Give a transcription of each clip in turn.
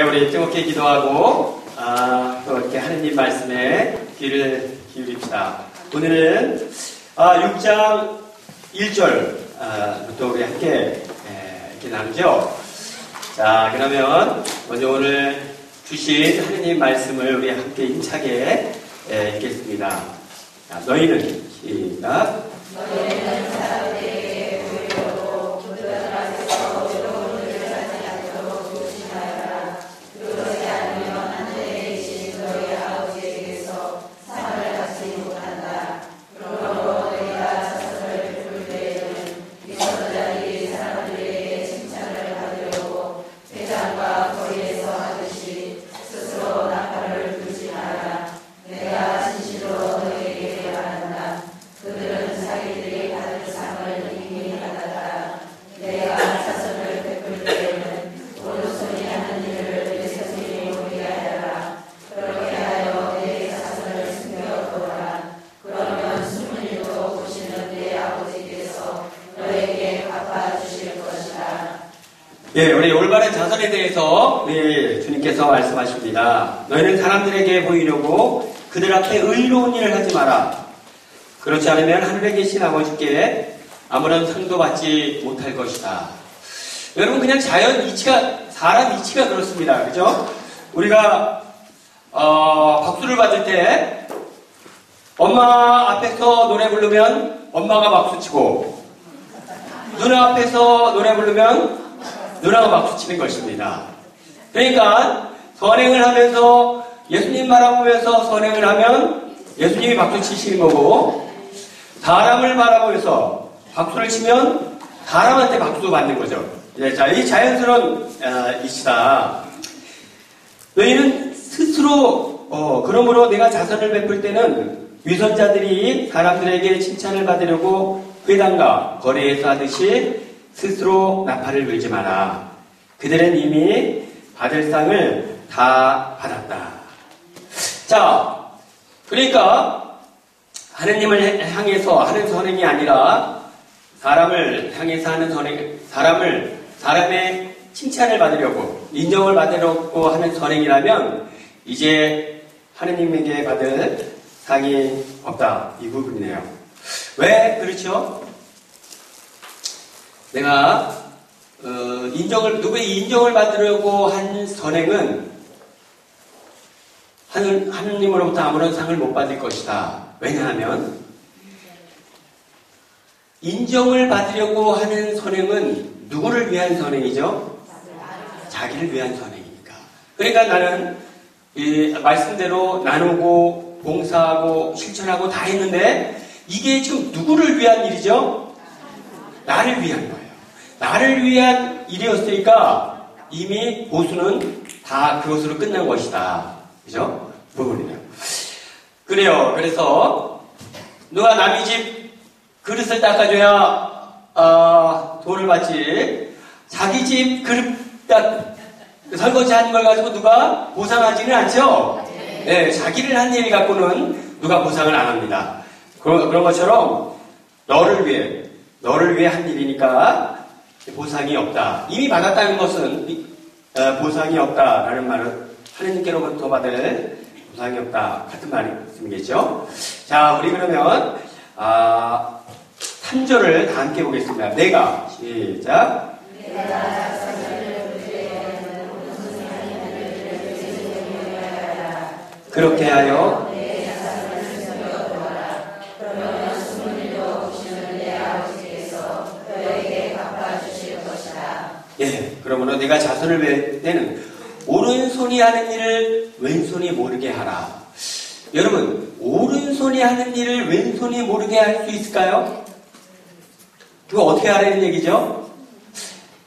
네, 우리 뜨겁게 기도하고 아, 또 이렇게 하느님 말씀에 귀를 기울입시다. 오늘은 아, 6장 1절부터 우리 함께 예, 이렇게 나누죠. 자, 그러면 먼저 오늘 주신 하느님 말씀을 우리 함께 힘차게 예, 읽겠습니다. 자, 너희는 시작. 너희는 사람들에게 보이려고 그들 앞에 의로운 일을 하지 마라. 그렇지 않으면 하늘에 계신 아버지께 아무런 상도 받지 못할 것이다. 여러분 그냥 자연 이치가 사람 이치가 그렇습니다. 그죠? 우리가 어, 박수를 받을 때 엄마 앞에서 노래 부르면 엄마가 박수 치고 누나 앞에서 노래 부르면 누나가 박수 치는 것입니다. 그러니까 선행을 하면서 예수님 바라보면서 선행을 하면 예수님이 박수 치시는 거고 사람을 바라보면서 박수를 치면 사람한테 박수 받는 거죠. 네, 자, 이 자연스러운 아, 이치다. 너희는 스스로 어, 그러므로 내가 자선을 베풀 때는 위선자들이 사람들에게 칭찬을 받으려고 회당과 거리에서 하듯이 스스로 나팔을 불지 마라. 그들은 이미 받을 상을 다 받았다. 자, 그러니까 하느님을 향해서 하는 선행이 아니라 사람을 향해서 하는 선행, 사람을 사람의 칭찬을 받으려고 인정을 받으려고 하는 선행이라면 이제 하느님에게 받을 상이 없다 이 부분이네요. 왜 그렇죠? 내가 어, 인정을 누구의 인정을 받으려고 한 선행은 하늘, 하느님으로부터 아무런 상을 못 받을 것이다. 왜냐하면 인정을 받으려고 하는 선행은 누구를 위한 선행이죠? 자기를 위한 선행이니까. 그러니까 나는 이 말씀대로 나누고 봉사하고 실천하고 다 했는데 이게 지금 누구를 위한 일이죠? 나를 위한 거예요. 나를 위한 일이었으니까 이미 보수는 다 그것으로 끝난 것이다. 그죠? 부분이네요. 그래요. 그래서 누가 남의 집 그릇을 닦아줘야 어, 돈을 받지. 자기 집 그릇 딱 설거지 하는 걸 가지고 누가 보상하지는 않죠. 네, 자기를 한 일 갖고는 누가 보상을 안 합니다. 그런, 그런 것처럼 너를 위해 너를 위해 한 일이니까 보상이 없다. 이미 받았다는 것은 어, 보상이 없다라는 말은 하느님께로부터 받을 보상이 없다 같은 말씀이겠죠. 자, 우리 그러면 아, 3절을 다 함께 보겠습니다. 내가 시작. 그렇게 하여 예, 그러므로 내가 자손을 뵐 때는 오른손이 하는 일을 왼손이 모르게 하라. 여러분, 오른손이 하는 일을 왼손이 모르게 할 수 있을까요? 그거 어떻게 하라는 얘기죠?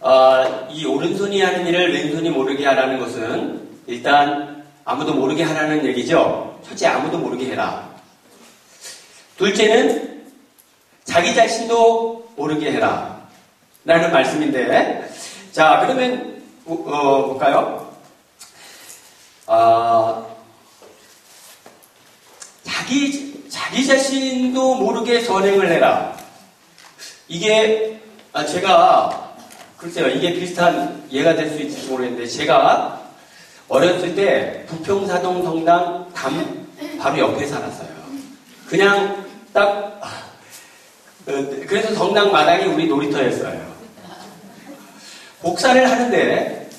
어, 이 오른손이 하는 일을 왼손이 모르게 하라는 것은 일단 아무도 모르게 하라는 얘기죠. 첫째, 아무도 모르게 해라. 둘째는 자기 자신도 모르게 해라. 라는 말씀인데, 자, 그러면, 어, 볼까요? 아, 자기, 자기 자신도 모르게 선행을 해라. 이게, 아, 제가, 글쎄요, 이게 비슷한 예가 될 수 있을지 모르겠는데, 제가 어렸을 때 부평사동 성당 담 바로 옆에 살았어요. 그냥 딱 어, 그래서 성당 마당이 우리 놀이터였어요. 복사를 하는데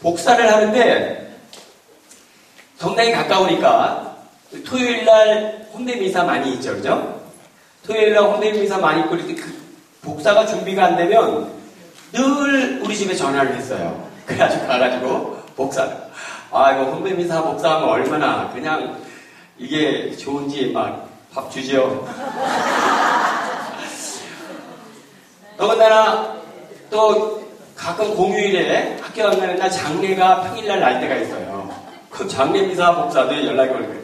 복사를 하는데 성당이 가까우니까 토요일 날 홍대 미사 많이 있죠, 그죠? 토요일 날 홍대 미사 많이 있고 이렇게 그 복사가 준비가 안 되면 늘 우리 집에 전화를 했어요. 그래가지고 가가지고 복사. 아 이거 홍대 미사 복사하면 얼마나 그냥 이게 좋은지 막 밥 주지요. 더군다나 또 가끔 공휴일에 학교 안 가는 날 장례가 평일날 날 때가 있어요. 그 장례 미사 복사도 연락이 오는 거예요.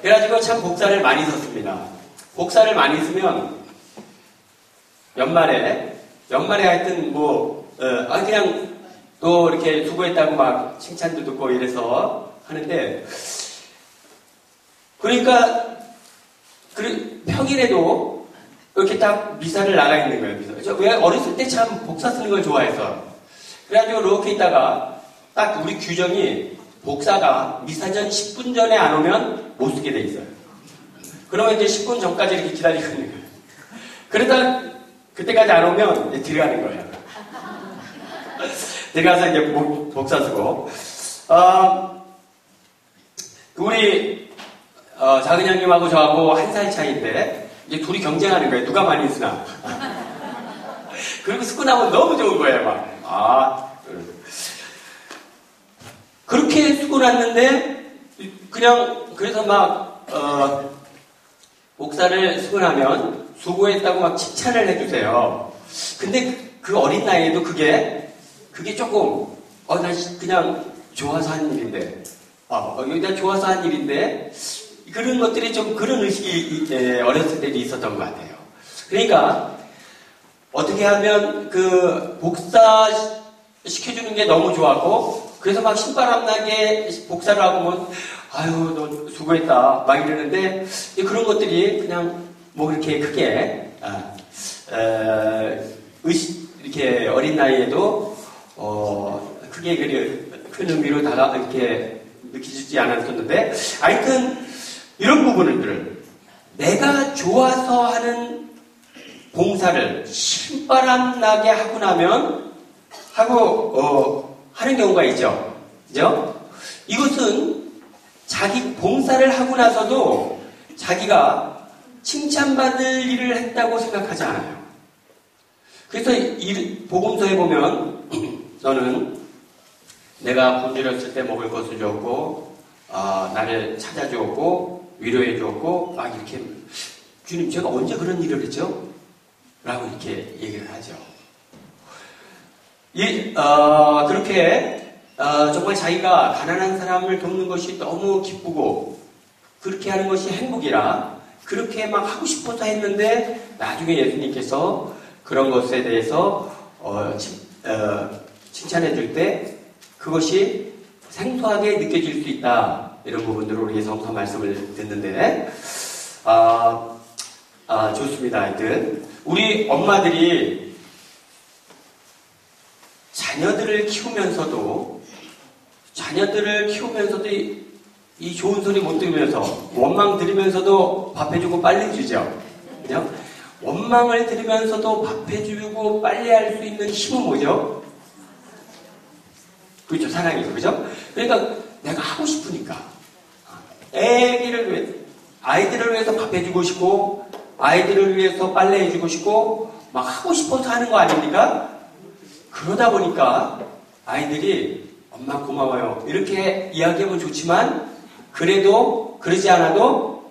그래가지고 참 복사를 많이 썼습니다. 복사를 많이 쓰면 연말에 연말에 하여튼 뭐 어, 아 그냥 또 이렇게 수고했다고 막 칭찬도 듣고 이래서 하는데 그러니까 그 평일에도 이렇게 딱 미사를 나가 있는 거예요. 미사. 저왜 어렸을 때 참 복사 쓰는 걸 좋아해서 그래가지고 이렇게 있다가 딱 우리 규정이 복사가 미사전 10분 전에 안 오면 못 쓰게 돼 있어요. 그러면 이제 10분 전까지 이렇게 기다리고 있는 거예요. 그러다 그때까지 안 오면 이제 들어가는 거예요. 들어가서 이제 복, 복사 쓰고 어, 우리 어, 작은 형님하고 저하고 한 살 차이인데 이제 둘이 경쟁하는 거예요. 누가 많이 쓰나. 그리고 쓰고 나면 너무 좋은 거예요. 막. 아, 그렇게 났는데 그냥 그래서 막 어, 쓰고 나면 수고했다고 막 칭찬을 해주세요. 근데 그 어린 나이에도 그게 그게 조금 어나 그냥 좋아서 한 일인데 어, 여기다 좋아서 한 일인데 그런 것들이 좀 그런 의식이 예, 어렸을 때 있었던 것 같아요. 그러니까 어떻게 하면 그 복사 시켜주는 게 너무 좋았고 그래서 막 신바람 나게 복사를 하고 뭐 아유 너 수고했다. 막 이러는데 그런 것들이 그냥 뭐 그렇게 크게 아, 에, 의식 이렇게 어린 나이에도 어, 크게 큰 의미로 다가 이렇게 느끼지 않았었는데 하여튼 이런 부분들을 내가 좋아서 하는 봉사를 신바람 나게 하고 나면 하고 어, 하는 경우가 있죠. 그죠? 이것은 자기 봉사를 하고 나서도 자기가 칭찬받을 일을 했다고 생각하지 않아요. 그래서 이 복음서에 보면 너는 내가 굶주렸을 때 먹을 것을 줬고 어, 나를 찾아주었고 위로해 주었고 막 이렇게 주님 제가 언제 그런 일을 했죠? 라고 이렇게 얘기를 하죠. 이, 어, 그렇게 어, 정말 자기가 가난한 사람을 돕는 것이 너무 기쁘고 그렇게 하는 것이 행복이라 그렇게 막 하고 싶어서 했는데 나중에 예수님께서 그런 것에 대해서 어, 칭, 어, 칭찬해 줄 때 그것이 생소하게 느껴질 수 있다. 이런 부분들을 우리 성서 말씀을 듣는데, 아, 아, 좋습니다. 하여튼. 우리 엄마들이 자녀들을 키우면서도, 자녀들을 키우면서도 이, 이 좋은 소리 못 들으면서, 원망 들으면서도 밥 해주고 빨리 주죠. 그죠? 원망을 들으면서도 밥 해주고 빨리 할 수 있는 힘은 뭐죠? 그렇죠. 사랑이죠. 그죠? 그러니까 내가 하고 싶으니까. 애기를 위해, 아이들을 위해서 밥 해주고 싶고, 아이들을 위해서 빨래 해주고 싶고, 막 하고 싶어서 하는 거 아닙니까? 그러다 보니까 아이들이 엄마 고마워요. 이렇게 이야기하면 좋지만, 그래도, 그러지 않아도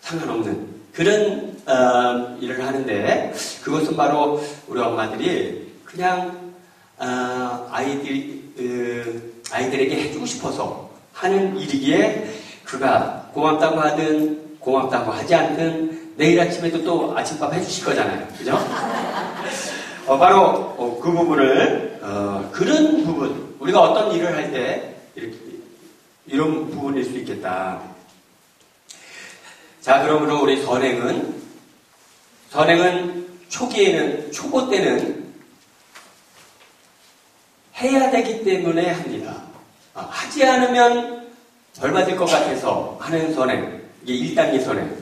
상관없는 그런, 어, 일을 하는데, 그것은 바로 우리 엄마들이 그냥, 어, 아이들, 그, 아이들에게 해주고 싶어서 하는 일이기에 그가 고맙다고 하든 고맙다고 하지 않든 내일 아침에도 또 아침밥 해주실 거잖아요. 그죠? 어, 바로 어, 그 부분을 어, 그런 부분 우리가 어떤 일을 할 때 이런 부분일 수 있겠다. 자, 그러므로 우리 선행은 선행은 초기에는 초보 때는 해야 되기 때문에 합니다. 아, 하지 않으면 벌 받을 것 같아서 하는 선행. 이게 1단계 선행.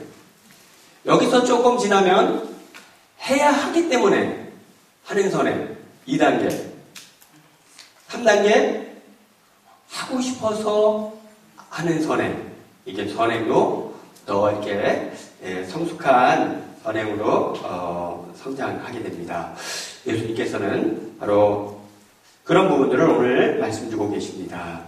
여기서 조금 지나면 해야 하기 때문에 하는 선행. 2단계. 3단계 하고 싶어서 하는 선행. 이게 선행도 더 이렇게 예, 성숙한 선행으로 어, 성장하게 됩니다. 예수님께서는 바로 그런 부분들을 오늘 말씀 주고 계십니다.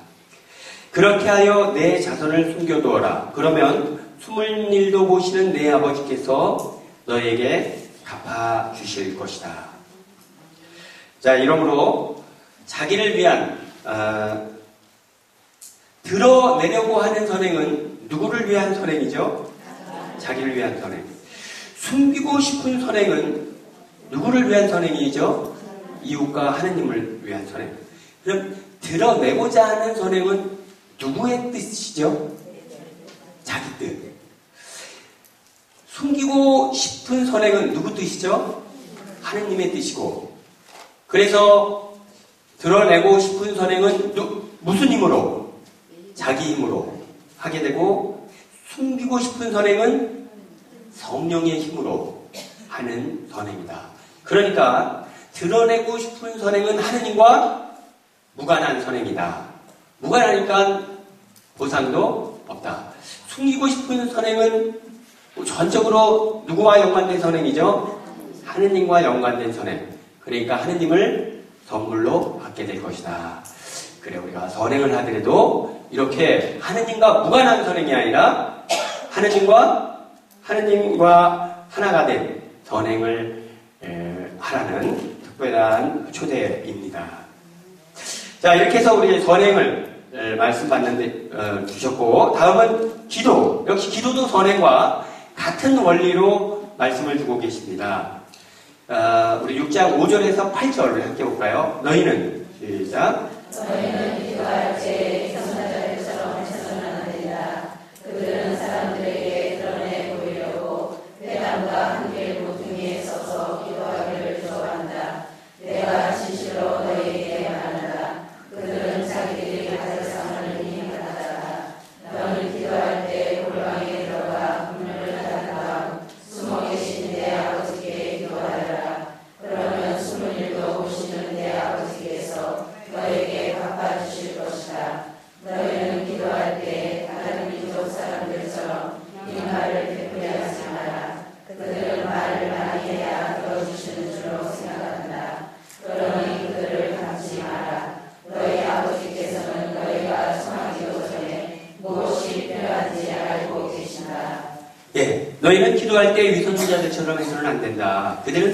그렇게 하여 내 자손을 숨겨두어라. 그러면 숨을 일도 보시는 내 아버지께서 너에게 갚아 주실 것이다. 자, 이러므로 자기를 위한 어, 드러내려고 하는 선행은 누구를 위한 선행이죠? 자기를 위한 선행. 숨기고 싶은 선행은 누구를 위한 선행이죠? 이웃과 하느님을 위한 선행. 그럼 드러내고자 하는 선행은 누구의 뜻이죠? 자기 뜻. 숨기고 싶은 선행은 누구 뜻이죠? 하느님의 뜻이고. 그래서 드러내고 싶은 선행은 누, 무슨 힘으로? 자기 힘으로 하게 되고 숨기고 싶은 선행은 성령의 힘으로 하는 선행이다. 그러니까 드러내고 싶은 선행은 하느님과 무관한 선행이다. 무관하니까 보상도 없다. 숨기고 싶은 선행은 전적으로 누구와 연관된 선행이죠? 하느님과 연관된 선행. 그러니까 하느님을 선물로 받게 될 것이다. 그래 우리가 선행을 하더라도 이렇게 하느님과 무관한 선행이 아니라 하느님과 하느님과 하나가 된 선행을 하라는 특별한 초대입니다. 자 이렇게 해서 우리 선행을 말씀 받는데 어, 주셨고 다음은 기도 역시 기도도 선행과 같은 원리로 말씀을 주고 계십니다. 어, 우리 6장 5절에서 8절을 함께 볼까요? 너희는 시작 너희는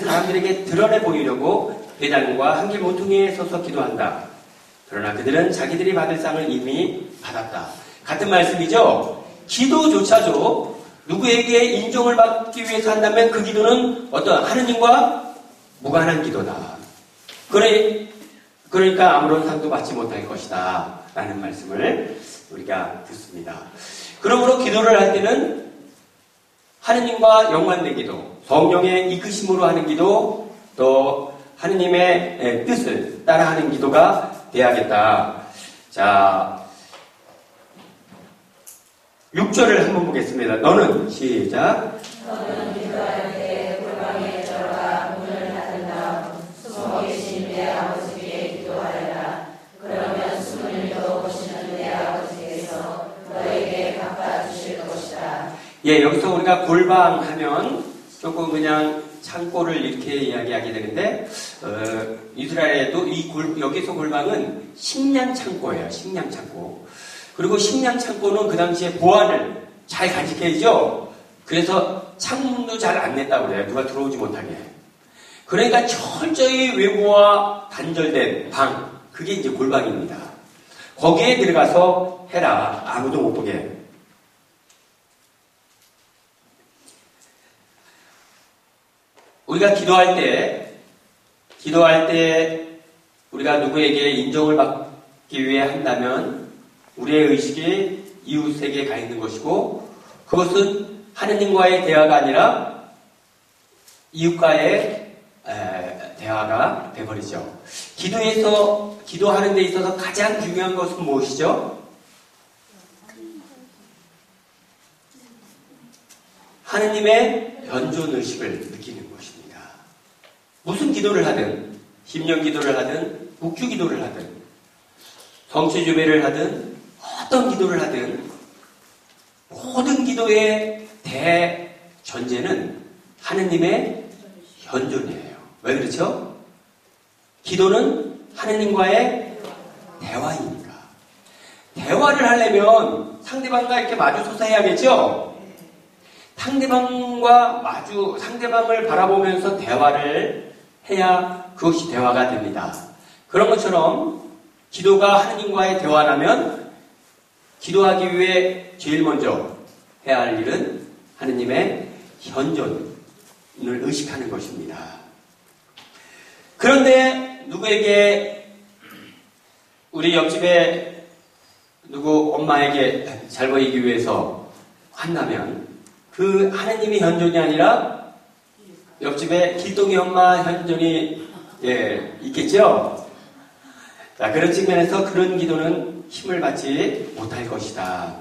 사람들에게 드러내 보이려고 배당과 한길 모퉁이에 서서 기도한다. 그러나 그들은 자기들이 받을 상을 이미 받았다. 같은 말씀이죠? 기도조차도 누구에게 인정을 받기 위해서 한다면 그 기도는 어떤 하느님과 무관한 기도다. 그래, 그러니까 아무런 상도 받지 못할 것이다. 라는 말씀을 우리가 듣습니다. 그러므로 기도를 할 때는 하느님과 연관된 기도, 성령의 이끄심으로 하는 기도, 또 하느님의 뜻을 따라하는 기도가 돼야겠다. 자, 6절을 한번 보겠습니다. 너는 시작. 너는 기도할 때 골방에 들어가 문을 닫은 다음 숨어 계신 내 아버지께 기도하라. 그러면 숨을 일도 보시는 내 아버지께서 너에게 갚아주실 것이다. 예, 여기서 우리가 골방 하면 조금 그냥 창고를 이렇게 이야기하게 되는데, 어, 이스라엘에도 이 골, 여기서 골방은 식량 창고예요. 식량 창고. 그리고 식량 창고는 그 당시에 보안을 잘 간직해야죠. 그래서 창문도 잘 안 냈다고 그래요. 누가 들어오지 못하게. 그러니까 철저히 외부와 단절된 방, 그게 이제 골방입니다. 거기에 들어가서 해라. 아무도 못 보게. 우리가 기도할 때, 기도할 때 우리가 누구에게 인정을 받기 위해 한다면 우리의 의식이 이웃에게 가 있는 것이고 그것은 하느님과의 대화가 아니라 이웃과의 에, 대화가 돼버리죠. 기도에서, 기도하는 데 있어서 가장 중요한 것은 무엇이죠? 하느님의 현존 의식을 느끼는. 무슨 기도를 하든, 심령 기도를 하든, 묵주 기도를 하든, 성취 주배를 하든, 어떤 기도를 하든, 모든 기도의 대전제는 하느님의 현존이에요. 왜 그렇죠? 기도는 하느님과의 대화이니까. 대화를 하려면 상대방과 이렇게 마주서서 해야겠죠? 상대방과 마주, 상대방을 바라보면서 대화를 해야 그것이 대화가 됩니다. 그런 것처럼 기도가 하느님과의 대화라면 기도하기 위해 제일 먼저 해야 할 일은 하느님의 현존을 의식하는 것입니다. 그런데 누구에게 우리 옆집에 누구 엄마에게 잘 보이기 위해서 한다면 그 하느님이 현존이 아니라 옆집에 길동이 엄마 현존이 예, 있겠죠? 자, 그런 측면에서 그런 기도는 힘을 받지 못할 것이다.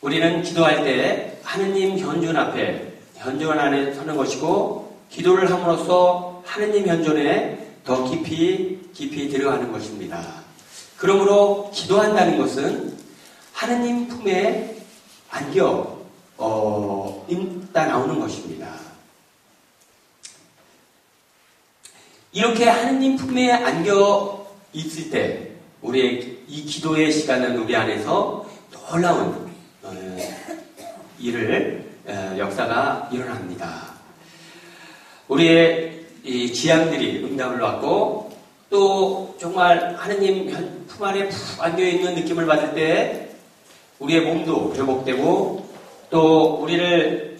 우리는 기도할 때 하느님 현존 앞에 현존 안에 서는 것이고 기도를 함으로써 하느님 현존에 더 깊이 깊이 들어가는 것입니다. 그러므로 기도한다는 것은 하느님 품에 안겨 어, 있다 나오는 것입니다. 이렇게 하느님 품에 안겨 있을 때 우리의 이 기도의 시간은 우리 안에서 놀라운 어, 일을 어, 역사가 일어납니다. 우리의 이 지향들이 응답을 받고 또 정말 하느님 품 안에 푹 안겨 있는 느낌을 받을 때 우리의 몸도 회복되고 또 우리를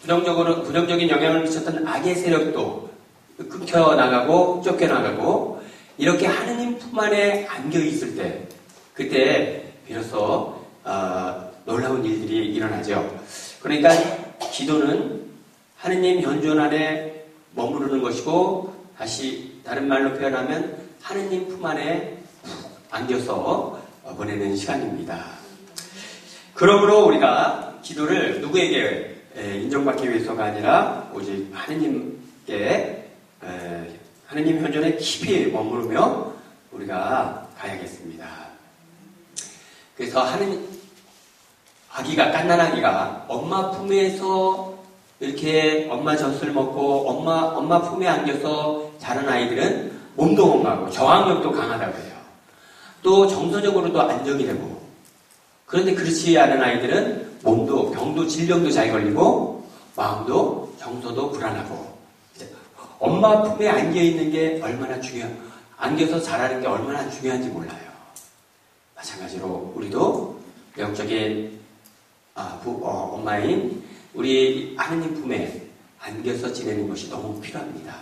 부정적으로 부정적인 영향을 미쳤던 악의 세력도 끊겨 나가고 쫓겨 나가고 이렇게 하느님 품 안에 안겨 있을 때 그때 비로소 어, 놀라운 일들이 일어나죠. 그러니까 기도는 하느님 현존 안에 머무르는 것이고 다시 다른 말로 표현하면 하느님 품 안에 안겨서 보내는 시간입니다. 그러므로 우리가 기도를 누구에게 인정받기 위해서가 아니라 오직 하느님께 하느님 현존에 깊이 머무르며 우리가 가야겠습니다. 그래서 하느님 아기가 깐난 아기가 엄마 품에서 이렇게 엄마 젖을 먹고 엄마 엄마 품에 안겨서 자란 아이들은 몸도 건강하고 저항력도 강하다고 해요. 또 정서적으로도 안정이 되고 그런데 그렇지 않은 아이들은 몸도 병도 질병도 잘 걸리고 마음도 정서도 불안하고 엄마 품에 안겨 있는 게 얼마나 중요 안겨서 자라는 게 얼마나 중요한지 몰라요. 마찬가지로 우리도 영적인 아, 부, 어, 엄마인 우리 하느님 품에 안겨서 지내는 것이 너무 필요합니다.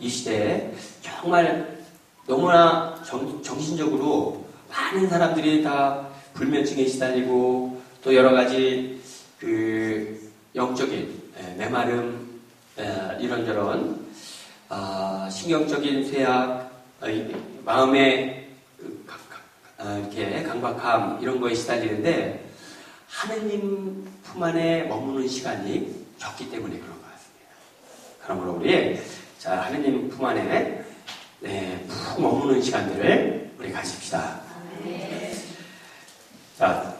이 시대에 정말 너무나 정, 정신적으로 많은 사람들이 다 불면증에 시달리고 또 여러 가지 그 영적인 메마름 이런저런 아, 신경적인 쇠약 마음의 그 아, 이렇게 강박함 이런 거에 시달리는데 하느님 품 안에 머무는 시간이 적기 때문에 그런 것 같습니다. 그러므로 우리 자 하느님 품 안에 네, 푹 머무는 시간들을 우리 가집시다. 자.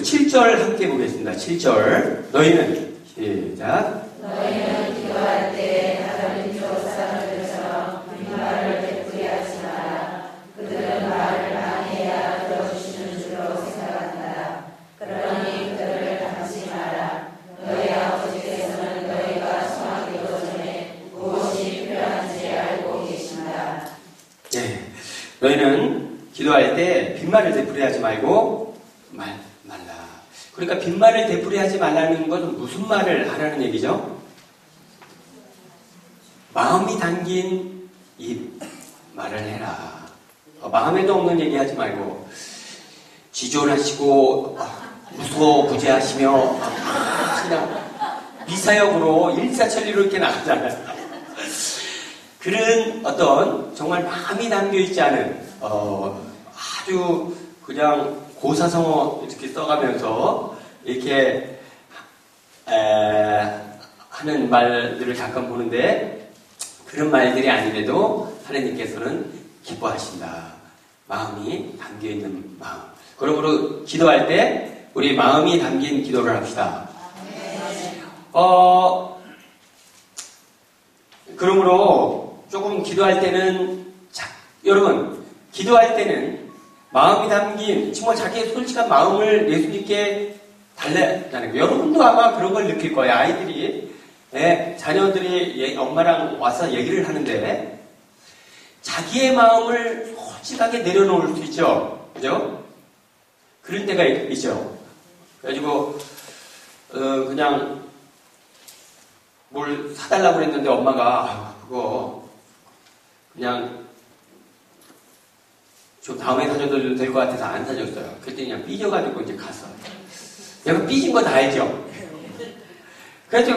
우리 7절 함께 보겠습니다. 7절. 너희는, 시작. 너희는 기도할 때 다른 쪽 사람들처럼 빈말을 되풀이하지 마라. 그들은 말을 많이 해야 들어주시는 줄로 생각한다. 그러니 그들을 닮지 마라. 너희 아버지께서는 너희가 청하기도 전에 무엇이 필요한지 알고 계신다. 네. 너희는 기도할 때 빈말을 되풀이하지 말고. 그러니까 빈말을 되풀이하지 말라는 것은 무슨 말을 하라는 얘기죠? 마음이 담긴 이 말을 해라. 어, 마음에도 없는 얘기 하지 말고 지존하시고 무서워 부재하시며 아, 그냥 미사역으로 일사천리로 이렇게 나가잖아요. 그런 어떤 정말 마음이 담겨 있지 않은 어, 아주 그냥 고사성어 이렇게 써가면서 이렇게 에, 하는 말들을 잠깐 보는데 그런 말들이 아니래도 하나님께서는 기뻐하신다. 마음이 담겨 있는 마음. 그러므로 기도할 때 우리 마음이 담긴 기도를 합시다. 어, 그러므로 조금 기도할 때는 자, 여러분 기도할 때는 마음이 담긴 정말 자기의 솔직한 마음을 예수님께 달래자는 거예요. 여러분도 아마 그런 걸 느낄 거예요. 아이들이 예, 자녀들이 예, 엄마랑 와서 얘기를 하는데 자기의 마음을 솔직하게 내려놓을 수 있죠. 그죠? 그럴 때가 있, 죠 그래가지고 어, 그냥 뭘 사달라고 그랬는데 엄마가 아, 그거 그냥 좀 다음에 사줘도 될 것 같아서 안 사줬어요. 그때 그냥 삐져가지고 이제 갔어. 내가 삐진 거 다 알죠? 그래서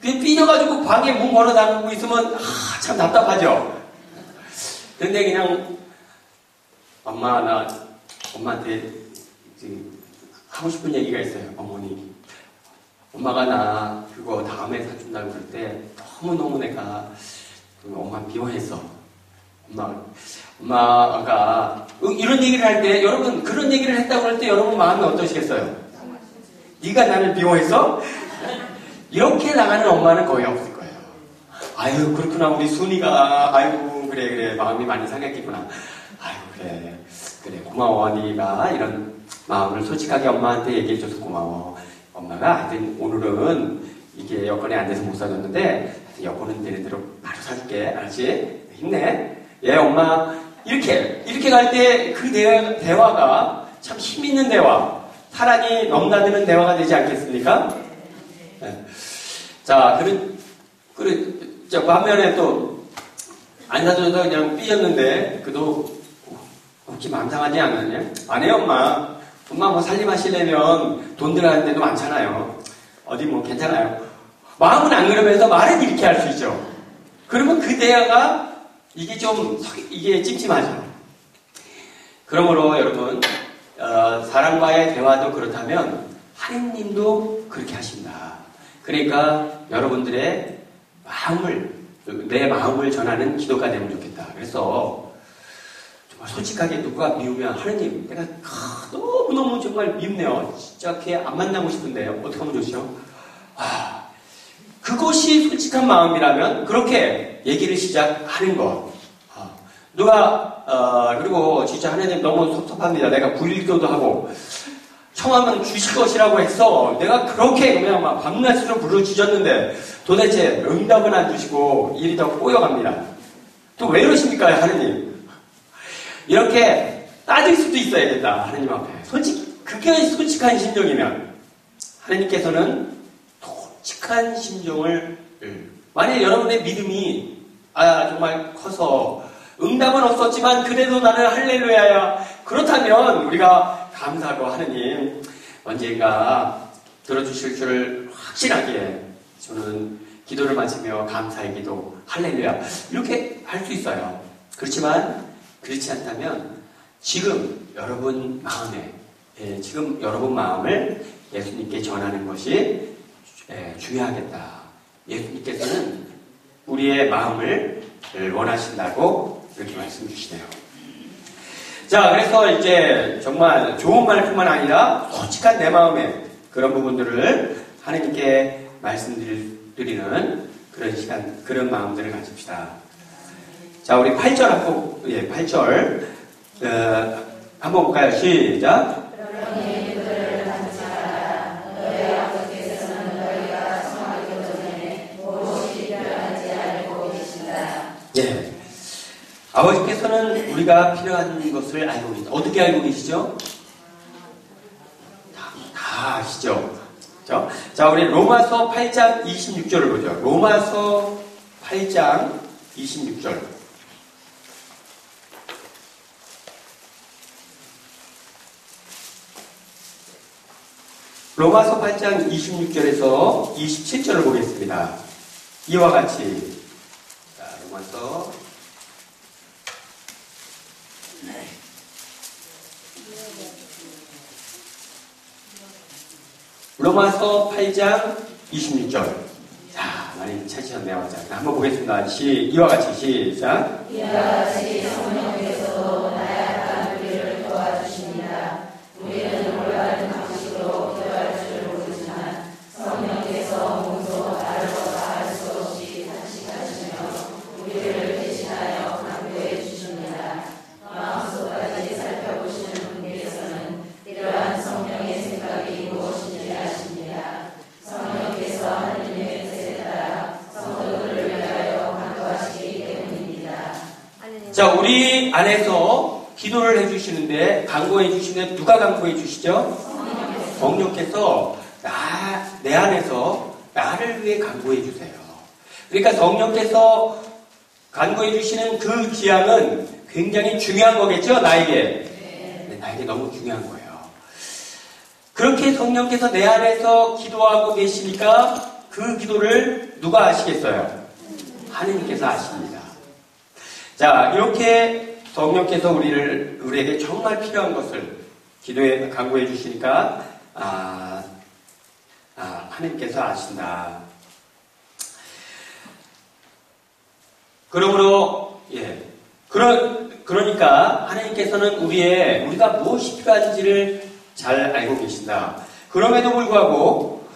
삐져가지고 방에 문 걸어 담고 있으면 아, 참 답답하죠? 근데 그냥 엄마 나 엄마한테 하고 싶은 얘기가 있어요. 어머니 엄마가 나 그거 다음에 사준다고 그럴 때 너무너무 내가 엄마 미워했어. 엄마, 엄마가 이런 얘기를 할 때 여러분 그런 얘기를 했다고 할 때 여러분 마음이 어떠시겠어요? 네가 나를 미워했어? 이렇게 나가는 엄마는 거의 없을 거예요. 아유 그렇구나 우리 순이가 아이고 그래 그래 마음이 많이 상했겠구나. 아유 그래 그래 고마워 네가 이런 마음을 솔직하게 엄마한테 얘기해줘서 고마워. 엄마가 하여튼 오늘은 이게 여건이 안 돼서 못 사줬는데 여건은 되는 대로 바로 사줄게. 알았지? 힘내. 예, 엄마. 이렇게, 이렇게 갈 때그 대화가 참 힘있는 대화. 사랑이 넘나드는 대화가 되지 않겠습니까? 네. 자, 그런, 그래, 저 반면에 또, 안 사줘서 그냥 삐졌는데, 그도, 혹시 맘 상하지 않았냐? 안 해요, 엄마. 엄마 뭐 살림하시려면 돈 들어가는 데도 많잖아요. 어디 뭐 괜찮아요. 마음은 안 그러면서 말은 이렇게 할 수 있죠. 그러면 그 대화가 이게 좀 이게 찜찜하죠. 그러므로 여러분 어, 사람과의 대화도 그렇다면 하느님도 그렇게 하신다. 그러니까 여러분들의 마음을 내 마음을 전하는 기도가 되면 좋겠다. 그래서 정말 솔직하게 누가 미우면 하느님 내가 너무 너무 정말 밉네요. 진짜 걔 안 만나고 싶은데요. 어떻게 하면 좋죠? 아, 그것이 솔직한 마음이라면 그렇게 얘기를 시작하는 것. 아, 누가 어, 그리고 진짜 하나님 너무 섭섭합니다. 내가 불일교도 하고 청하면 주실 것이라고 했어. 내가 그렇게 그냥 막 밤낮으로 부르짖었는데 도대체 응답은 안 주시고 일이 더 꼬여갑니다. 또 왜 이러십니까, 하느님? 이렇게 따질 수도 있어야겠다, 하느님 앞에. 솔직, 그게 솔직한 심정이면 하느님께서는 솔 직한 심정을 만약 여러분의 믿음이 아 정말 커서 응답은 없었지만 그래도 나는 할렐루야야 그렇다면 우리가 감사하고 하느님 언젠가 들어주실 줄 확실하게 저는 기도를 마치며 감사의 기도 할렐루야 이렇게 할 수 있어요. 그렇지만 그렇지 않다면 지금 여러분 마음에 예, 지금 여러분 마음을 예수님께 전하는 것이 예, 중요하겠다. 예수님께서는 우리의 마음을 원하신다고 이렇게 말씀 주시네요. 자, 그래서 이제 정말 좋은 말뿐만 아니라 솔직한 내 마음의 그런 부분들을 하나님께 말씀드리는 그런 시간, 그런 마음들을 가집시다. 자, 우리 8절 한번, 예, 8절, 어, 한번 볼까요? 시작. 우리가 필요한 것을 알고 계시다. 어떻게 알고 계시죠? 다, 다 아시죠? 그렇죠? 자, 우리 로마서 8장 26절을 보죠. 로마서 8장 26절. 로마서 8장 26절에서 27절을 보겠습니다. 이와 같이 자, 로마서 로마서 8장 26절. 자, 많이 찾으셨네요. 자, 한번 보겠습니다. 시, 이와 같이 시작. 이와 같이 성령께서 강구해 주시는데, 누가 강구해 주시죠? 성령께서 나, 내 안에서 나를 위해 간구해 주세요. 그러니까 성령께서 간구해 주시는 그 기항은 굉장히 중요한 거겠죠, 나에게. 네, 나에게 너무 중요한 거예요. 그렇게 성령께서 내 안에서 기도하고 계시니까 그 기도를 누가 아시겠어요? 하느님께서 아십니다. 자, 이렇게 성령께서 우리를, 우리에게 정말 필요한 것을 기도에 강구해 주시니까, 아, 아, 하나님께서 아신다. 그러므로, 예. 그러, 그러니까 하나님께서는 우리의, 우리가 무엇이 필요한지를 잘 알고 계신다. 그럼에도 불구하고,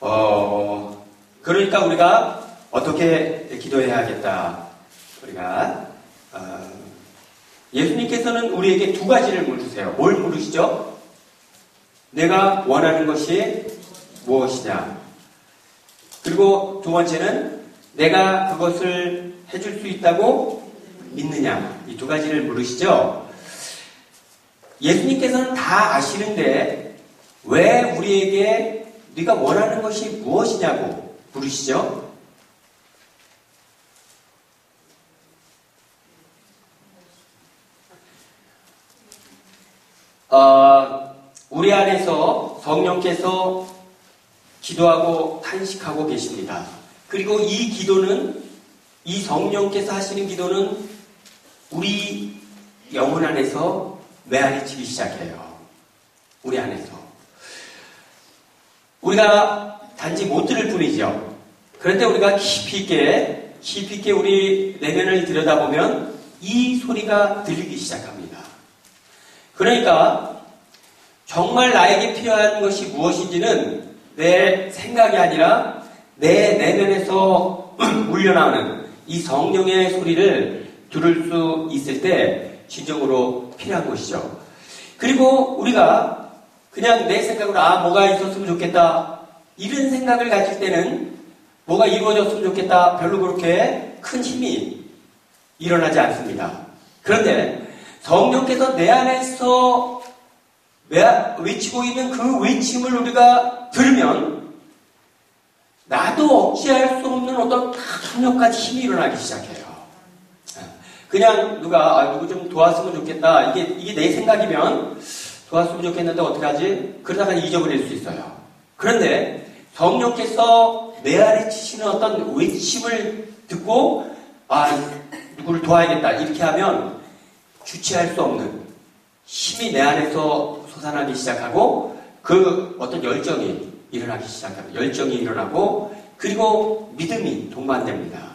어, 그러니까 우리가 어떻게 기도해야겠다. 우리가, 어, 예수님께서는 우리에게 두 가지를 물으세요. 뭘 물으시죠? 내가 원하는 것이 무엇이냐? 그리고 두 번째는 내가 그것을 해줄 수 있다고 믿느냐? 이 두 가지를 물으시죠? 예수님께서는 다 아시는데 왜 우리에게 네가 원하는 것이 무엇이냐고 물으시죠? 어, 우리 안에서 성령께서 기도하고 탄식하고 계십니다. 그리고 이 기도는 이 성령께서 하시는 기도는 우리 영혼 안에서 메아리치기 시작해요. 우리 안에서. 우리가 단지 못 들을 뿐이죠. 그런데 우리가 깊이 있게, 깊이 있게 우리 내면을 들여다보면 이 소리가 들리기 시작합니다. 그러니까 정말 나에게 필요한 것이 무엇인지는 내 생각이 아니라 내 내면에서 울려나오는 이 성령의 소리를 들을 수 있을 때 진정으로 필요한 것이죠. 그리고 우리가 그냥 내 생각으로 아 뭐가 있었으면 좋겠다 이런 생각을 가질 때는 뭐가 이루어졌으면 좋겠다 별로 그렇게 큰 힘이 일어나지 않습니다. 그런데 성령께서 내 안에서 외치고 있는 그 외침을 우리가 들으면 나도 억제할 수 없는 어떤 강력한 힘이 일어나기 시작해요. 그냥 누가 아, 누구 좀 도왔으면 좋겠다. 이게 이게 내 생각이면 도왔으면 좋겠는데 어떡하지? 그러다가 잊어버릴 수 있어요. 그런데 성령께서 내 아래 치시는 어떤 외침을 듣고 아 누구를 도와야겠다 이렇게 하면 주체할 수 없는 힘이 내 안에서 솟아나기 시작하고 그 어떤 열정이 일어나기 시작합니다. 열정이 일어나고 그리고 믿음이 동반됩니다.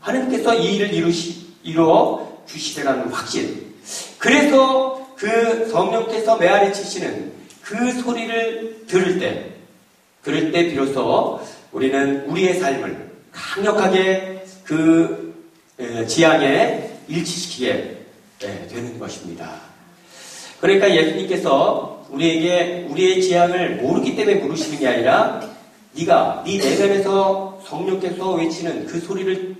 하나님께서 이 일을 이루시, 이루어 주시리라는 확신. 그래서 그 성령께서 메아리 치시는 그 소리를 들을 때, 그럴 때 비로소 우리는 우리의 삶을 강력하게 그 지향에 일치시키게 되는 것입니다. 그러니까 예수님께서 우리에게 우리의 지향을 모르기 때문에 물으시는 게 아니라 네가 네 내면에서 성령께서 외치는 그 소리를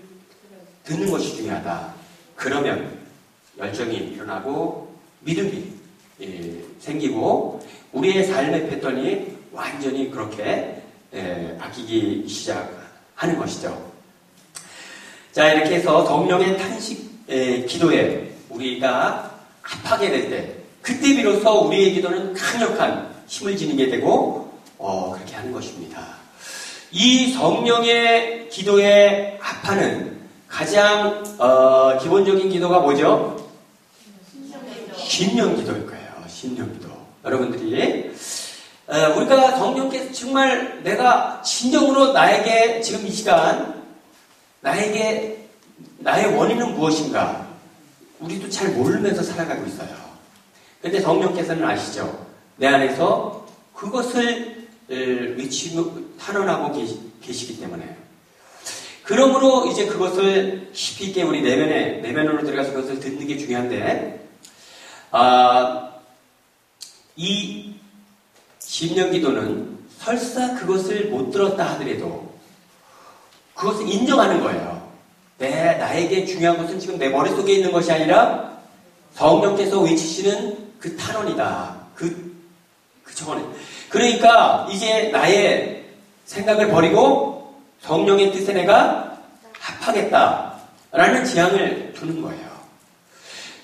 듣는 것이 중요하다. 그러면 열정이 일어나고 믿음이 예, 생기고 우리의 삶의 패턴이 완전히 그렇게 예, 바뀌기 시작하는 것이죠. 자 이렇게 해서 성령의 탄식 예, 기도에 우리가 합하게 될 때, 그때 비로소 우리의 기도는 강력한 힘을 지니게 되고, 어, 그렇게 하는 것입니다. 이 성령의 기도의 합하는 가장 어, 기본적인 기도가 뭐죠? 신령 기도일 거예요. 신령 기도. 여러분들이 어, 우리가 성령께서 정말 내가 진정으로 나에게 지금 이 시간 나에게 나의 원인은 무엇인가 우리도 잘 모르면서 살아가고 있어요. 근데 성령께서는 아시죠? 내 안에서 그것을 외치고 탄원하고 계시, 기 때문에 그러므로 이제 그것을 깊이 있게 우리 내면에 내면으로 들어가서 그것을 듣는 게 중요한데 아, 이 심령 기도는 설사 그것을 못 들었다 하더라도 그것을 인정하는 거예요. 내, 나에게 중요한 것은 지금 내 머릿속에 있는 것이 아니라 성령께서 외치시는 그 탄원이다. 그, 그 정원. 그러니까 이제 나의 생각을 버리고 성령의 뜻에 내가 합하겠다. 라는 지향을 두는 거예요.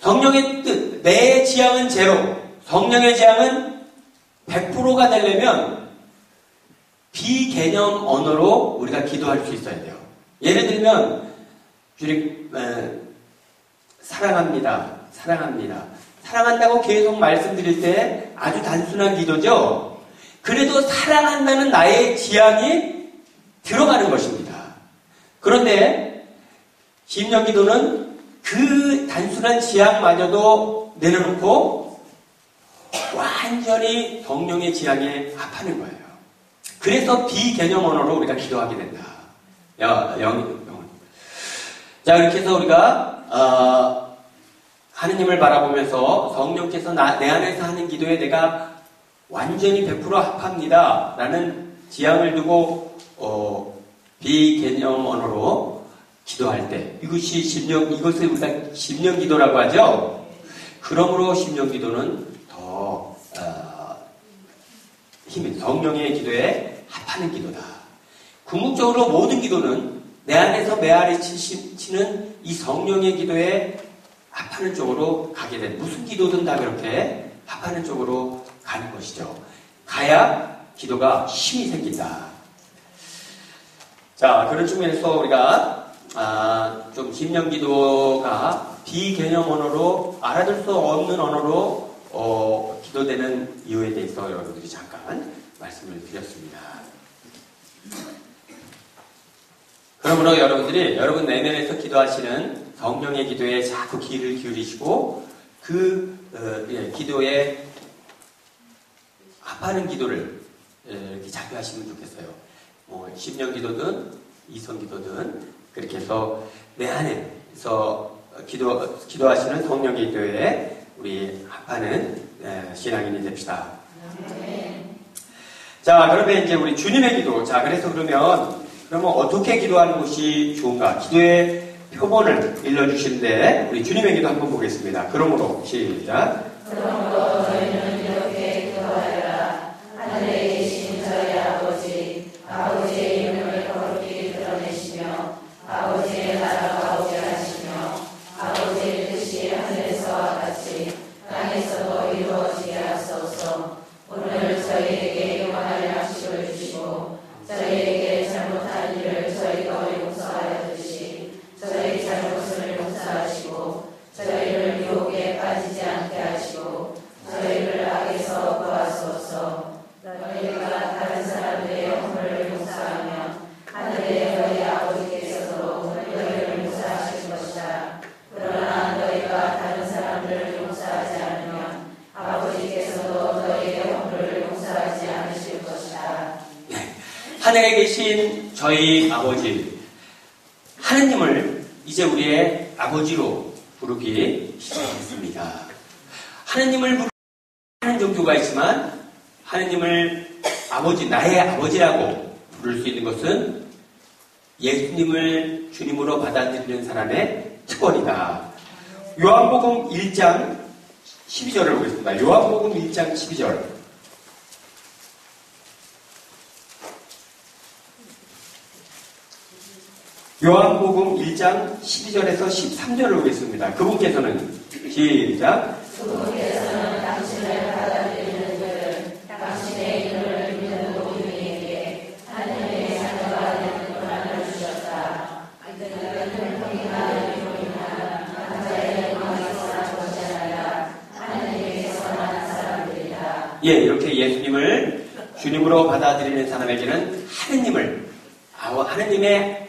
성령의 뜻, 내 지향은 제로, 성령의 지향은 100%가 되려면 비개념 언어로 우리가 기도할 수 있어야 돼요. 예를 들면 주님 에, 사랑합니다. 사랑합니다. 사랑한다고 계속 말씀드릴 때 아주 단순한 기도죠. 그래도 사랑한다는 나의 지향이 들어가는 것입니다. 그런데 심령 기도는 그 단순한 지향마저도 내려놓고 완전히 성령의 지향에 합하는 거예요. 그래서 비개념 언어로 우리가 기도하게 된다. 영, 영, 자, 이렇게 해서 우리가, 어, 하느님을 바라보면서 성령께서 나, 내 안에서 하는 기도에 내가 완전히 100% 합합니다. 라는 지향을 두고, 어, 비개념 언어로 기도할 때, 이것이 심령, 이것을 우리가 심령 기도라고 하죠? 그러므로 심령 기도는 더 어, 힘이 성령의 기도에 합하는 기도다. 궁극적으로 모든 기도는 내 안에서 메아리 치는 이 성령의 기도에 합하는 쪽으로 가게 된 무슨 기도든 다 그렇게 합하는 쪽으로 가는 것이죠. 가야 기도가 힘이 생긴다. 자 그런 측면에서 우리가 아, 좀 심령 기도가 비개념 언어로 알아들 수 없는 언어로 어, 기도되는 이유에 대해서 여러분들이 잠깐 말씀을 드렸습니다. 그러므로 여러분들이 여러분 내면에서 기도하시는 성령의 기도에 자꾸 귀를 기울이시고 그 어, 예, 기도에 합하는 기도를 예, 이렇게 자꾸 하시면 좋겠어요. 뭐, 심령 기도든 이성 기도든 그렇게 해서 내 안에서 기도 기도하시는 성령의 기도에 우리 합하는 신앙인이 됩시다. 자, 그러면 이제 우리 주님의 기도. 자, 그래서 그러면 그러면 어떻게 기도하는 것이 좋은가? 기도의 표본을 일러주시는데 우리 주님의 기도 한번 보겠습니다. 그러므로 시작. 그러므로 저희는 이렇게 기도하여라. 하늘에 하늘에 계신 저희 아버지 하느님을 이제 우리의 아버지로 부르기 시작했습니다. 하느님을 부르는 종교가 있지만 하느님을 아버지 나의 아버지라고 부를 수 있는 것은 예수님을 주님으로 받아들이는 사람의 특권이다. 요한복음 1장 12절을 보겠습니다. 요한복음 1장 12절. 요한복음 1장 12절에서 13절을 보겠습니다. 그분께서는 시작. 예, 이렇게 예수님을 주님으로 받아들이는 사람에게는 하느님을 하느님의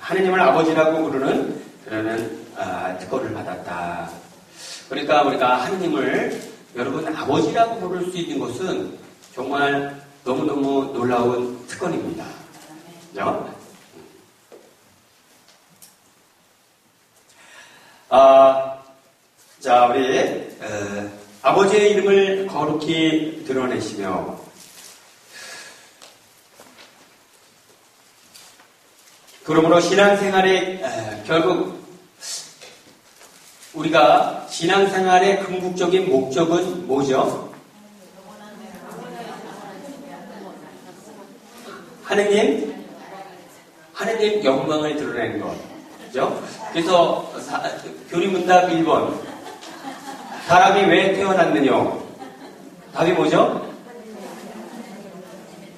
하느님을 아버지라고 부르는 그러는 아, 특권을 받았다. 그러니까 우리가 하느님을 여러분 아버지라고 부를 수 있는 것은 정말 너무너무 놀라운 특권입니다. 그죠? 아, 자, 우리, 어, 아버지의 이름을 거룩히 드러내시며, 그러므로 신앙생활에, 에, 결국, 우리가 신앙생활의 궁극적인 목적은 뭐죠? 하느님, 하느님 영광을 드러내는 것. 그죠? 그래서 사, 교리 문답 1번. 사람이 왜 태어났느냐? 답이 뭐죠?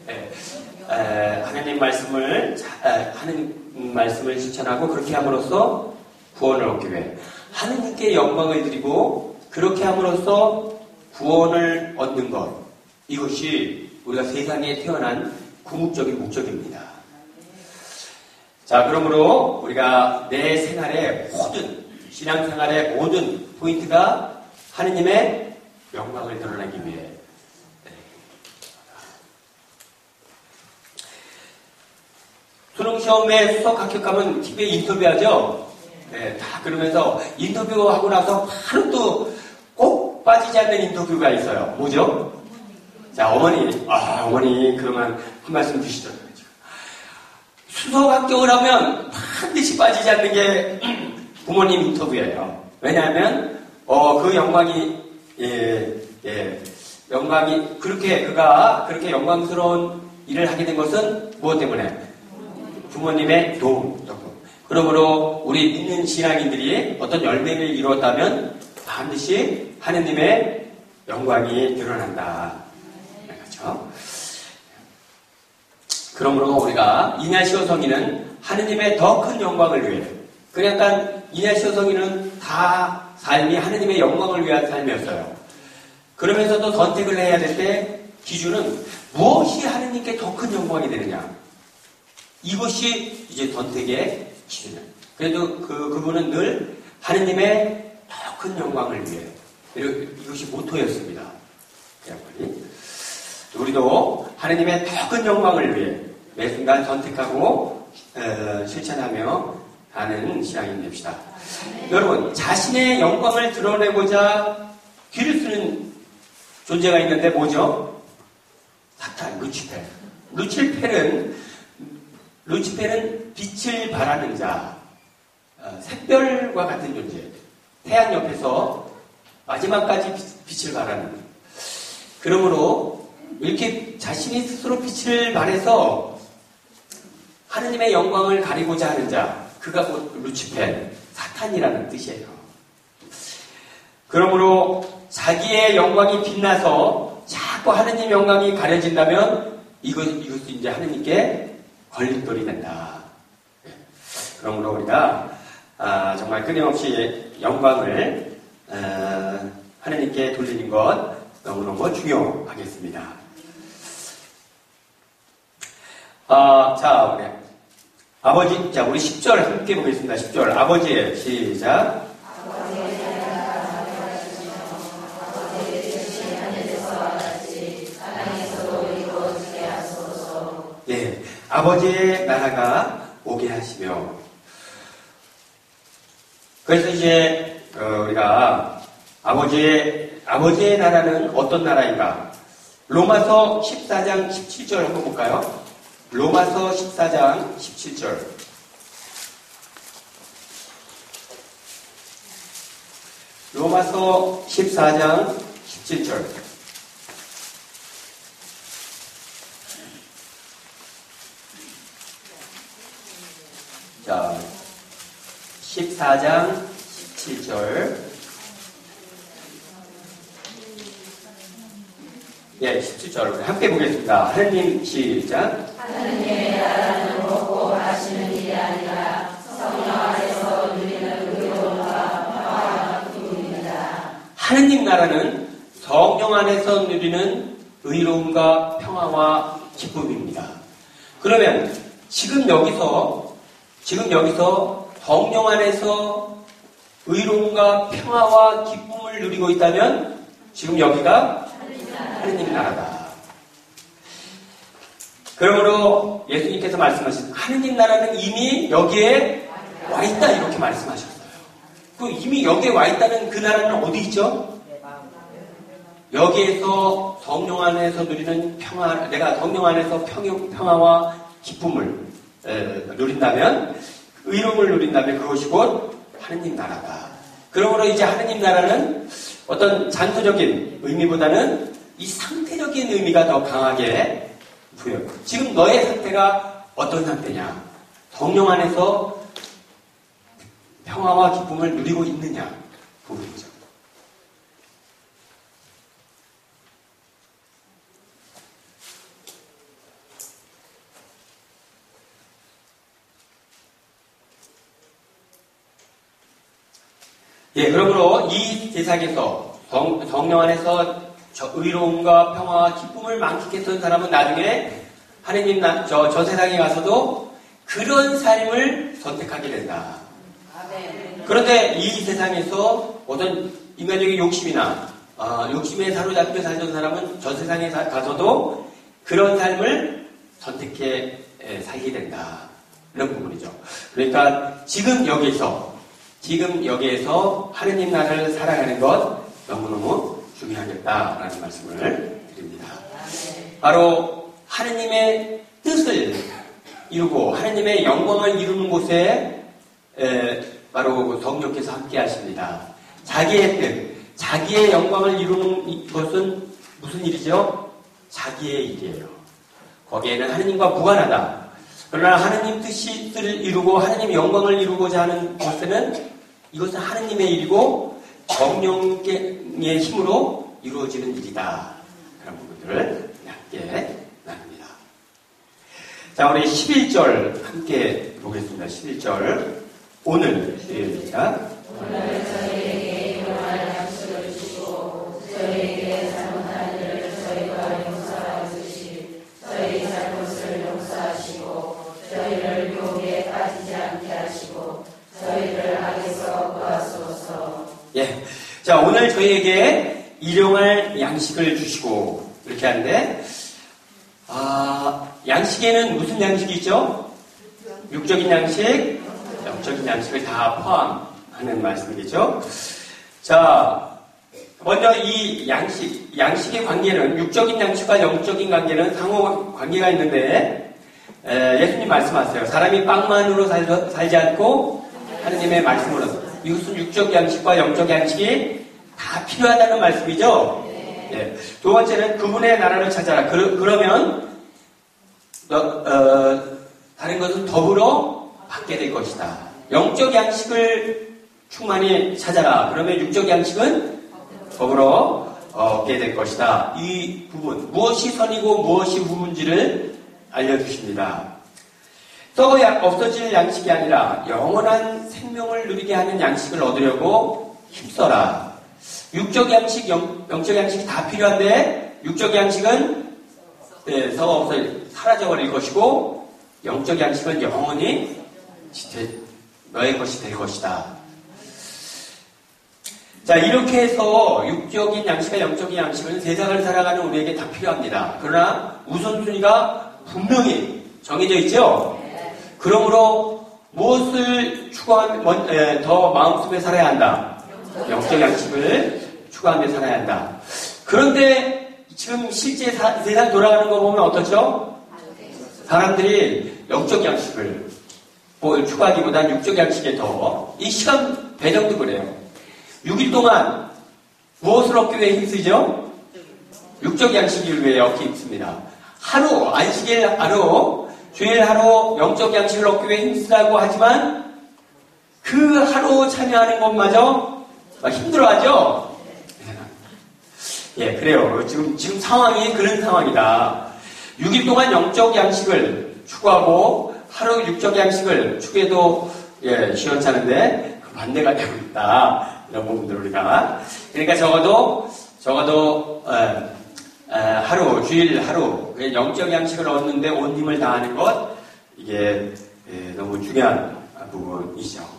네, 에, 하느님 말씀을 에, 하느님 말씀을 실천하고 그렇게 함으로써 구원을 얻기 위해 하느님께 영광을 드리고 그렇게 함으로써 구원을 얻는 것 이것이 우리가 세상에 태어난 궁극적인 목적입니다. 자, 그러므로 우리가 내 생활의 모든, 신앙생활의 모든 포인트가 하느님의 영광을 드러내기 위해. 수능시험에 수석 합격하면 TV에 인터뷰하죠? 네, 다 그러면서 인터뷰하고 나서 바로 또 꼭 빠지지 않는 인터뷰가 있어요. 뭐죠? 자, 어머니, 아, 어머니, 그러면 한 말씀 주시죠. 수석 합격을 하면 반드시 빠지지 않는 게 부모님 인터뷰예요. 왜냐하면 어, 그 영광이 예, 예, 영광이 그렇게 그가 그렇게 영광스러운 일을 하게 된 것은 무엇 때문에 부모님의 도움. 그러므로 우리 믿는 신앙인들이 어떤 열매를 이루었다면 반드시 하느님의 영광이 드러난다. 그렇죠? 그러므로 우리가 이냐시오 성인은 하느님의 더 큰 영광을 위해 그러니까 이냐시오 성인은 다 삶이 하느님의 영광을 위한 삶이었어요. 그러면서도 선택을 해야 될 때 기준은 무엇이 하느님께 더 큰 영광이 되느냐. 이것이 이제 선택의 기준이에요. 그래도 그, 그분은 늘 하느님의 더 큰 영광을 위해 이것이 모토였습니다. 우리도 하느님의 더 큰 영광을 위해 매 순간 선택하고 어, 실천하며 가는 신앙인 됩시다. 네. 여러분 자신의 영광을 드러내고자 귀를 쓰는 존재가 있는데 뭐죠? 사탄, 루치펠. 루치펠은 루치펠은 빛을 바라는 자, 어, 샛별과 같은 존재. 태양 옆에서 마지막까지 빛 을 바라는. 그러므로 이렇게 자신이 스스로 빛을 발해서 하느님의 영광을 가리고자 하는 자, 그가 곧 루치펜, 사탄이라는 뜻이에요. 그러므로 자기의 영광이 빛나서 자꾸 하느님 영광이 가려진다면 이것, 이것도 이제 하느님께 걸림돌이 된다. 예. 그러므로 우리가 아, 정말 끊임없이 영광을 어, 하느님께 돌리는 것 너무너무 중요하겠습니다. 아, 자, 우리 아버지, 자, 우리 10절 함께 보겠습니다. 10절. 아버지의 시작. 예, 아버지의 나라가 오게 하시며. 그래서 이제, 어, 우리가 아버지의, 아버지의 나라는 어떤 나라인가? 로마서 14장 17절 한번 볼까요? 로마서 14장 17절. 로마서 14장 17절. 자, 14장 17절. 예, 17절. 함께 보겠습니다. 하느님 시작. 하느님의 나라는 먹고 마시는 일이 아니라 성령 안에서 누리는 의로움과 평화가 기쁨입니다. 하느님 나라는 성령 안에서 누리는 의로움과 평화와 기쁨입니다. 그러면 지금 여기서 지금 여기서 성령 안에서 의로움과 평화와 기쁨을 누리고 있다면 지금 여기가 하느님 나라다. 그러므로 예수님께서 말씀하신 하느님 나라는 이미 여기에 와 있다 이렇게 말씀하셨어요. 그 이미 여기에 와 있다는 그 나라는 어디 있죠? 여기에서 성령 안에서 누리는 평화, 내가 성령 안에서 평, 평화와 기쁨을 에, 누린다면, 의로움을 누린다면 그것이 곧 하느님 나라다. 그러므로 이제 하느님 나라는 어떤 잔소적인 의미보다는 이 상태적인 의미가 더 강하게 부여. 지금 너의 상태가 어떤 상태냐? 성령 안에서 평화와 기쁨을 누리고 있느냐? 그 부분이죠. 예, 그러므로 이 세상에서 성, 성령 안에서 저 의로움과 평화와 기쁨을 만끽했던 사람은 나중에 하느님 나, 저, 저 세상에 가서도 그런 삶을 선택하게 된다. 그런데 이 세상에서 어떤 인간적인 욕심이나 어, 욕심에 사로잡혀 살던 사람은 저 세상에 사, 가서도 그런 삶을 선택해 에, 살게 된다. 이런 부분이죠. 그러니까 지금 여기서 지금 여기에서 하느님 나라를 살아가는 것 너무너무 중요하겠다라는 말씀을 드립니다. 바로 하느님의 뜻을 이루고 하느님의 영광을 이루는 곳에 에, 바로 성령께서 함께 하십니다. 자기의 뜻, 자기의 영광을 이루는 것은 무슨 일이죠? 자기의 일이에요. 거기에는 하느님과 무관하다. 그러나 하느님 뜻을 이루고 하느님 영광을 이루고자 하는 것에는 이것은 하느님의 일이고 정령의 힘으로 이루어지는 일이다. 그런 부분들을 함께 나눕니다. 자, 우리 11절 함께 보겠습니다. 11절. 오늘 시작. 오늘 저희에게 일용할 양식을 주시고 저희에게 자, 오늘 저희에게 일용할 양식을 주시고, 이렇게 하는데, 아, 양식에는 무슨 양식이 있죠? 육적인 양식, 영적인 양식을 다 포함하는 말씀이겠죠? 자, 먼저 이 양식, 양식의 관계는, 육적인 양식과 영적인 관계는 상호 관계가 있는데, 에, 예수님 말씀하세요. 사람이 빵만으로 살, 살지 않고 하느님의 말씀으로. 이것은 육적 양식과 영적 양식이 다 필요하다는 말씀이죠? 예. 두 번째는 그분의 나라를 찾아라. 그, 러면 어, 다른 것은 더불어 받게 될 것이다. 영적 양식을 충만히 찾아라. 그러면 육적 양식은 더불어 얻게 될 것이다. 이 부분, 무엇이 선이고 무엇이 후문지를 알려주십니다. 또 없어질 양식이 아니라 영원한 생명을 누리게 하는 양식을 얻으려고 힘써라. 육적 양식, 영, 적 양식이 다 필요한데 육적 양식은 네, 서 없어 사라져버릴 것이고 영적 양식은 영원히 너의 것이 될 것이다. 자, 이렇게 해서 육적인 양식과 영적인 양식은 세상을 살아가는 우리에게 다 필요합니다. 그러나 우선순위가 분명히 정해져 있죠? 그러므로 무엇을 추구하면 더 마음속에 살아야 한다? 영적 양식을 추구하며 살아야 한다. 그런데 지금 실제 사, 세상 돌아가는 거 보면 어떻죠? 사람들이 영적 양식을 뭘 추구하기보단 육적 양식에 더 이 시간 배정도 그래요. 6일 동안 무엇을 얻기 위해 힘쓰죠? 육적 양식을 위해 얻기 힘씁니다. 하루, 안식일 하루, 주일 하루 영적 양식을 얻기 위해 힘쓰라고 하지만 그 하루 참여하는 것마저 힘들어하죠? 예, 그래요. 지금, 지금 상황이 그런 상황이다. 6일 동안 영적 양식을 추구하고 하루 육적 양식을 추구해도 예, 시원찮은데 그 반대가 되고 있다. 이런 부분들 우리가. 그러니까 적어도 적어도 어, 어, 하루, 주일 하루 영적 양식을 얻는데 온 힘을 다하는 것 이게 예, 너무 중요한 부분이죠.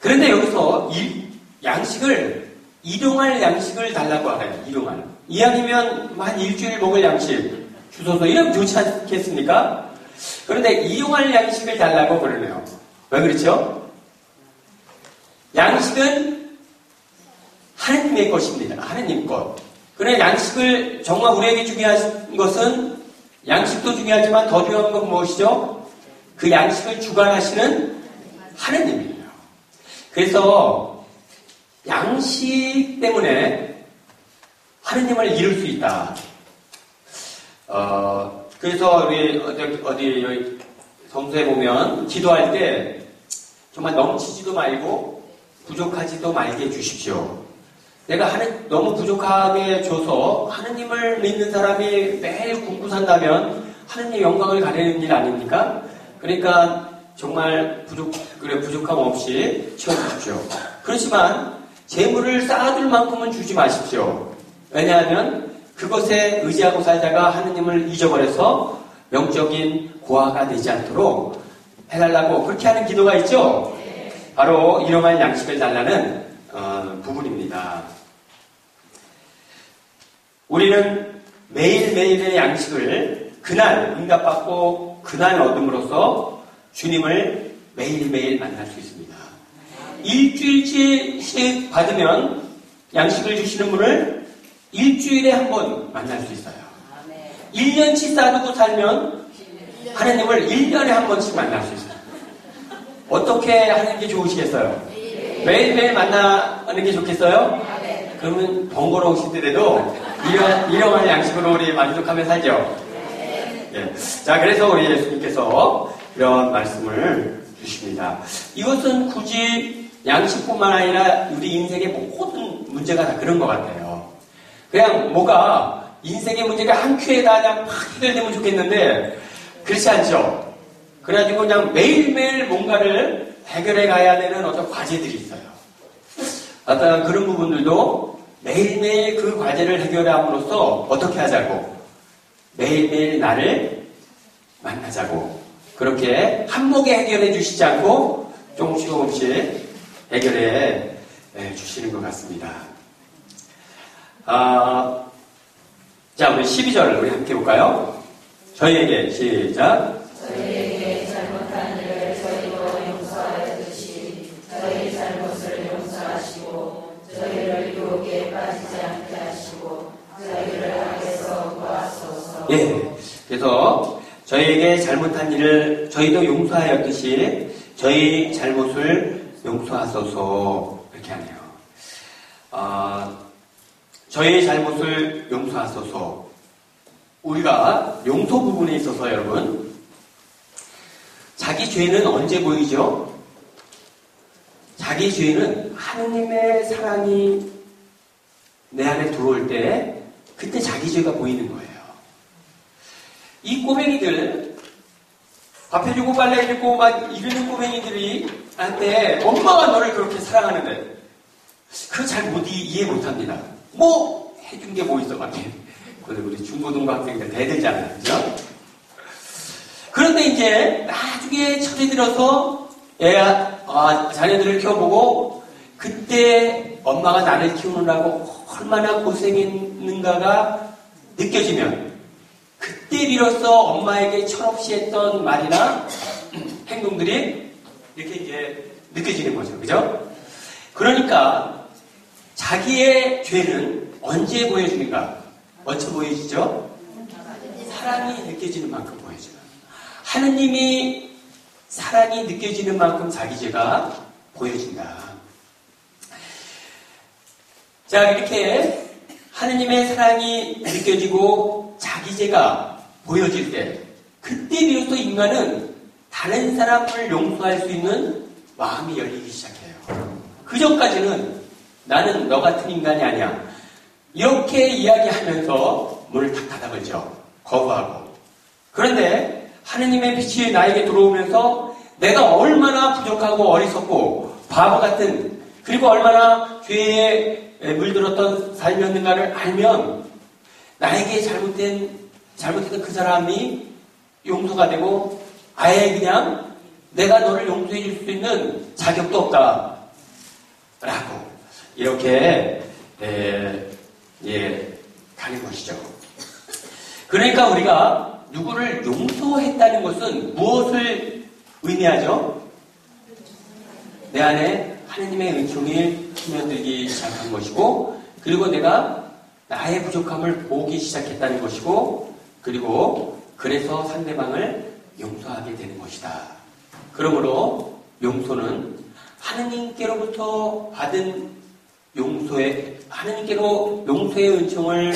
그런데 여기서 이 양식을 일용할 양식을 달라고 하네요. 일용할. 이왕이면 한 일주일 먹을 양식 주소서 이러면 좋지 않겠습니까? 그런데 이용할 양식을 달라고 그러네요. 왜 그렇죠? 양식은 하느님의 것입니다. 하느님 것. 그러나 양식을 정말 우리에게 중요한 것은 양식도 중요하지만 더 중요한 건 무엇이죠? 그 양식을 주관하시는 하느님이에요. 그래서 양식 때문에 하느님을 이룰 수 있다. 어, 그래서 우리 어디, 어디 여기 성서에 보면 기도할 때 정말 넘치지도 말고 부족하지도 말게 해주십시오. 내가 하는, 너무 부족하게 줘서 하느님을 믿는 사람이 매일 굶고 산다면 하느님 영광을 가리는 일 아닙니까? 그러니까 정말 부족, 그래, 부족함 없이 채워주십시오. 그렇지만 재물을 쌓아둘 만큼은 주지 마십시오. 왜냐하면 그것에 의지하고 살다가 하느님을 잊어버려서 영적인 고아가 되지 않도록 해달라고 그렇게 하는 기도가 있죠? 바로 일용할 양식을 달라는 어, 부분입니다. 우리는 매일매일의 양식을 그날 응답받고 그날 얻음으로써 주님을 매일매일 만날 수 있습니다. 일주일씩 받으면 양식을 주시는 분을 일주일에 한 번 만날 수 있어요. 1년치 쌓아두고 살면 하나님을 1년에 한 번씩 만날 수 있어요. 어떻게 하는 게 좋으시겠어요? 매일매일 만나는 게 좋겠어요? 그러면 번거로우시더라도 이러한 양식으로 우리 만족하며 살죠? 예. 자, 그래서 우리 예수님께서 이런 말씀을 주십니다. 이것은 굳이 양식뿐만 아니라 우리 인생의 모든 문제가 다 그런 것 같아요. 그냥 뭐가 인생의 문제가 한 큐에 다 그냥 팍 해결되면 좋겠는데 그렇지 않죠. 그래가지고 그냥 매일매일 뭔가를 해결해 가야 되는 어떤 과제들이 있어요. 어떤 그런 부분들도 매일매일 그 과제를 해결함으로써 어떻게 하자고 매일매일 나를 만나자고 그렇게 한목에 해결해 주시지 않고 조금씩 조금씩 해결해 주시는 것 같습니다. 아, 자, 우리 12절 우리 함께 볼까요? 저희에게 시작. 저희에게 잘못한 일을 저희도 용서하였듯이 저희 잘못을 용서하시고 저희를 유혹에 빠지지 않게 하시고 저희를 악에서 구하소서. 예. 그래서 저희에게 잘못한 일을 저희도 용서하였듯이 저희 잘못을 용서하소서 이렇게 하네요. 아, 저희의 잘못을 용서하소서. 우리가 용서 부분에 있어서 여러분 자기 죄는 언제 보이죠? 자기 죄는 하느님의 사랑이 내 안에 들어올 때 그때 자기 죄가 보이는 거예요. 이 꼬맹이들 밥 해 주고 빨래 해주고 막 이러는 꼬맹이들이 한테 엄마가 너를 그렇게 사랑하는데 그걸 잘못 이해 못합니다. 뭐 해준 게 뭐 있어 맞게 그래서 우리 중고등부 학생들 대들잖아요, 그죠? 그런데 이제 나중에 철이 들어서 애가 아, 자녀들을 키워보고 그때 엄마가 나를 키우느라고 얼마나 고생했는가가 느껴지면 그때 비로소 엄마에게 철없이 했던 말이나 행동들이 이렇게 이제 느껴지는 거죠. 그죠? 그러니까 자기의 죄는 언제 보여주는가? 어찌 보여지죠? 사랑이 느껴지는 만큼 보여줘요. 하느님이 사랑이 느껴지는 만큼 자기 죄가 보여진다. 자, 이렇게 하느님의 사랑이 느껴지고 자기 죄가 보여질 때, 그때 비로소 인간은 다른 사람을 용서할 수 있는 마음이 열리기 시작해요. 그 전까지는 나는 너 같은 인간이 아니야. 이렇게 이야기하면서 문을 탁 닫아버리죠. 거부하고. 그런데 하느님의 빛이 나에게 들어오면서 내가 얼마나 부족하고 어리석고 바보 같은 그리고 얼마나 죄에 물들었던 삶이었는가를 알면 나에게 잘못된 잘못했던 그 사람이 용서가 되고 아예 그냥 내가 너를 용서해 줄 수 있는 자격도 없다. 라고 이렇게 에, 예, 가는 것이죠. 그러니까 우리가 누구를 용서했다는 것은 무엇을 의미하죠? 내 안에 하느님의 은총이 스며들기 시작한 것이고, 그리고 내가 나의 부족함을 보기 시작했다는 것이고, 그리고 그래서 상대방을 용서하게 되는 것이다. 그러므로 용서는 하느님께로부터 받은 용서의 하느님께로 용서의 은총을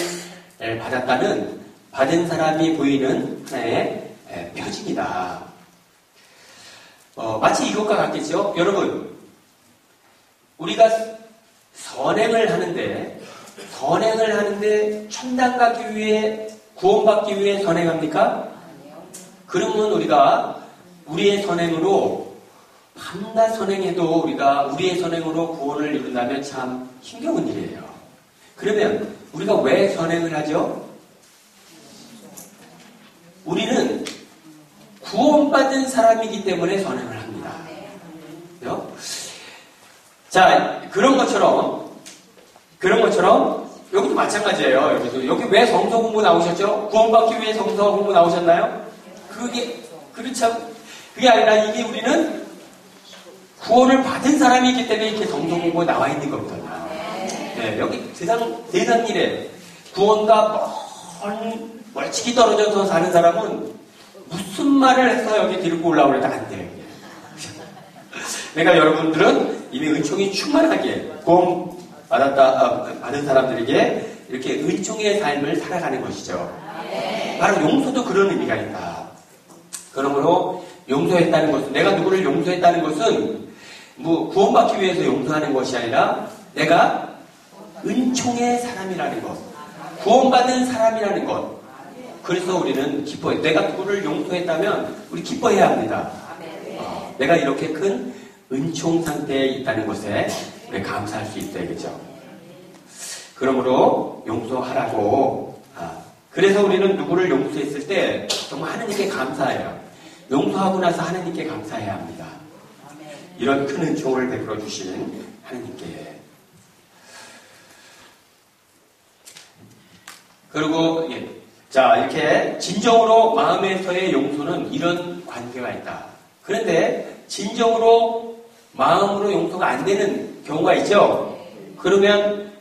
받았다는 받은 사람이 보이는 하나의 표징이다. 어, 마치 이것과 같겠죠? 여러분, 우리가 선행을 하는데, 선행을 하는데 천당 가기 위해, 구원받기 위해 선행합니까? 그러면 우리가 우리의 선행으로 밤낮 선행해도 우리가 우리의 선행으로 구원을 이룬다면 참 힘겨운 일이에요. 그러면 우리가 왜 선행을 하죠? 우리는 구원받은 사람이기 때문에 선행을 합니다. 자, 그런 것처럼, 그런 것처럼, 여기도 마찬가지예요. 여기도. 여기 왜 성서 공부 나오셨죠? 구원받기 위해 성서 공부 나오셨나요? 그게, 그렇죠. 그게 아니라 이게 우리는 구원을 받은 사람이기 때문에 이렇게 성서 공부에 나와 있는 거거든요. 네, 여기 세상, 세상 일에 구원과 멀, 멀찍이 떨어져서 사는 사람은 무슨 말을 해서 여기 데리고 올라오려다 안 돼요. 내가 여러분들은 이미 은총이 충만하게 구원 받았다, 아, 받은 사람들에게 이렇게 은총의 삶을 살아가는 것이죠. 바로 용서도 그런 의미가 있다. 그러므로 용서했다는 것은, 내가 누구를 용서했다는 것은 뭐 구원받기 위해서 용서하는 것이 아니라 내가 은총의 사람이라는 것, 구원받은 사람이라는 것. 그래서 우리는 기뻐해. 내가 누구를 용서했다면 우리 기뻐해야 합니다. 어, 내가 이렇게 큰 은총 상태에 있다는 것에 감사할 수 있어야겠죠. 그러므로 용서하라고. 아, 그래서 우리는 누구를 용서했을 때 정말 하느님께 감사해요. 용서하고 나서 하느님께 감사해야 합니다. 이런 큰 은총을 베풀어 주신 하느님께. 그리고 예, 자 이렇게 진정으로 마음에서의 용서는 이런 관계가 있다. 그런데 진정으로 마음으로 용서가 안 되는 경우가 있죠. 그러면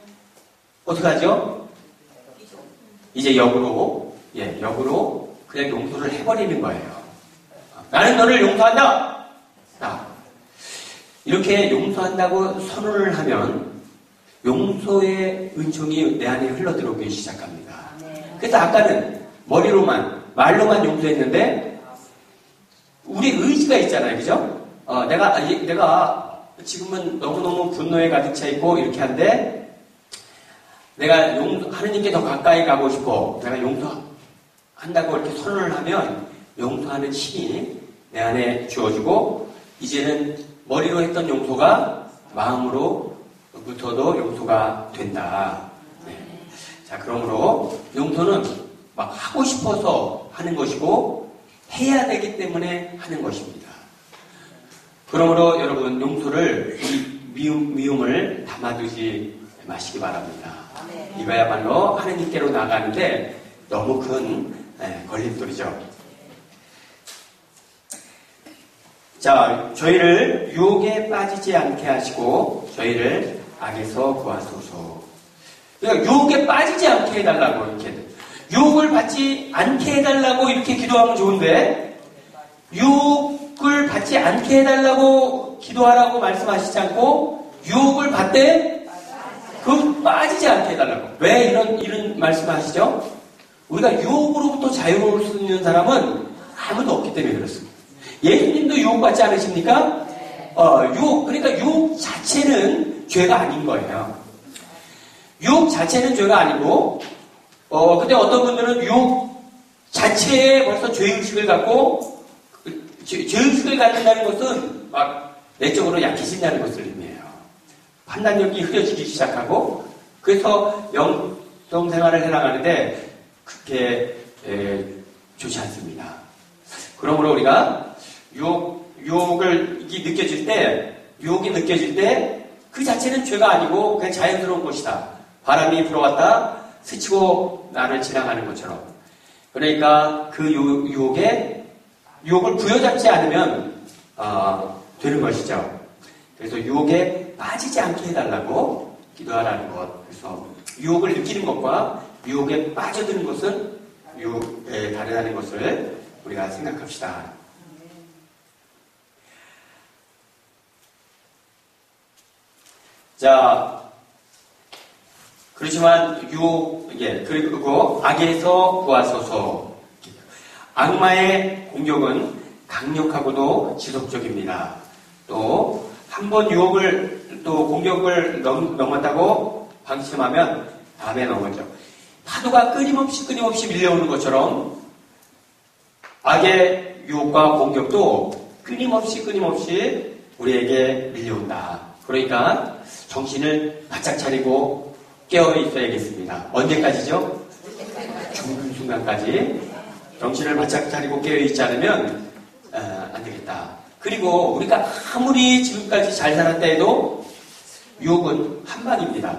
어떻게 하죠? 이제 역으로 예 역으로 그냥 용서를 해버리는 거예요. 나는 너를 용서한다. 나 이렇게 용서한다고 선언을 하면 용서의 은총이 내 안에 흘러들어오기 시작합니다. 그래서 아까는 머리로만, 말로만 용서했는데, 우리 의지가 있잖아요. 그죠? 어, 내가, 내가 지금은 너무너무 분노에 가득 차 있고, 이렇게 한데, 내가 용, 하느님께 더 가까이 가고 싶어. 내가 용서한다고 이렇게 선언을 하면, 용서하는 힘이 내 안에 주어지고, 이제는 머리로 했던 용서가 마음으로부터도 용서가 된다. 네. 자, 그러므로 용서는 막 하고 싶어서 하는 것이고 해야 되기 때문에 하는 것입니다. 그러므로 여러분 용서를 미움, 미움을 담아두지 마시기 바랍니다. 이거야말로 하느님께로 나가는데 너무 큰 네, 걸림돌이죠. 자, 저희를 유혹에 빠지지 않게 하시고 저희를 악에서 구하소서. 그러니까 유혹에 빠지지 않게 해달라고 이렇게 유혹을 받지 않게 해달라고 이렇게 기도하면 좋은데 유혹 을 받지 않게 해달라고 기도하라고 말씀하시지 않고 유혹을 받되 그 빠지지 않게 해달라고 왜 이런 이런 말씀하시죠? 우리가 유혹으로부터 자유로울 수 있는 사람은 아무도 없기 때문에 그렇습니다. 예수님도 유혹받지 않으십니까? 어, 유혹, 그러니까 유혹 자체는 죄가 아닌 거예요. 유혹 자체는 죄가 아니고, 어, 근데 어떤 분들은 유혹 자체에 벌써 죄의식을 갖고, 죄, 죄의식을 갖는다는 것은 막 내적으로 약해진다는 것을 의미해요. 판단력이 흐려지기 시작하고 그래서 영성 생활을 해나가는데 그렇게 에, 좋지 않습니다. 그러므로 우리가 유혹, 유혹을 이 느껴질 때, 유혹이 느껴질 때 그 자체는 죄가 아니고 그냥 자연스러운 것이다. 바람이 불어왔다 스치고 나를 지나가는 것처럼. 그러니까 그 유, 유혹에 유혹을 부여잡지 않으면 어, 되는 것이죠. 그래서 유혹에 빠지지 않게 해달라고 기도하라는 것. 그래서 유혹을 느끼는 것과 유혹에 빠져드는 것은 유혹에 다르다는 것을 우리가 생각합시다. 자, 그렇지만 유혹, 예, 그리고 악에서 구하소서. 악마의 공격은 강력하고도 지속적입니다. 또, 한 번 유혹을, 또 공격을 넘, 넘었다고 방심하면 다음에 넘어져. 파도가 끊임없이 끊임없이 밀려오는 것처럼 악의 유혹과 공격도 끊임없이 끊임없이 우리에게 밀려온다. 그러니까 정신을 바짝 차리고 깨어 있어야겠습니다. 언제까지죠? 죽는 순간까지 정신을 바짝 차리고 깨어 있지 않으면 어, 안 되겠다. 그리고 우리가 아무리 지금까지 잘 살았다 해도 유혹은 한 방입니다.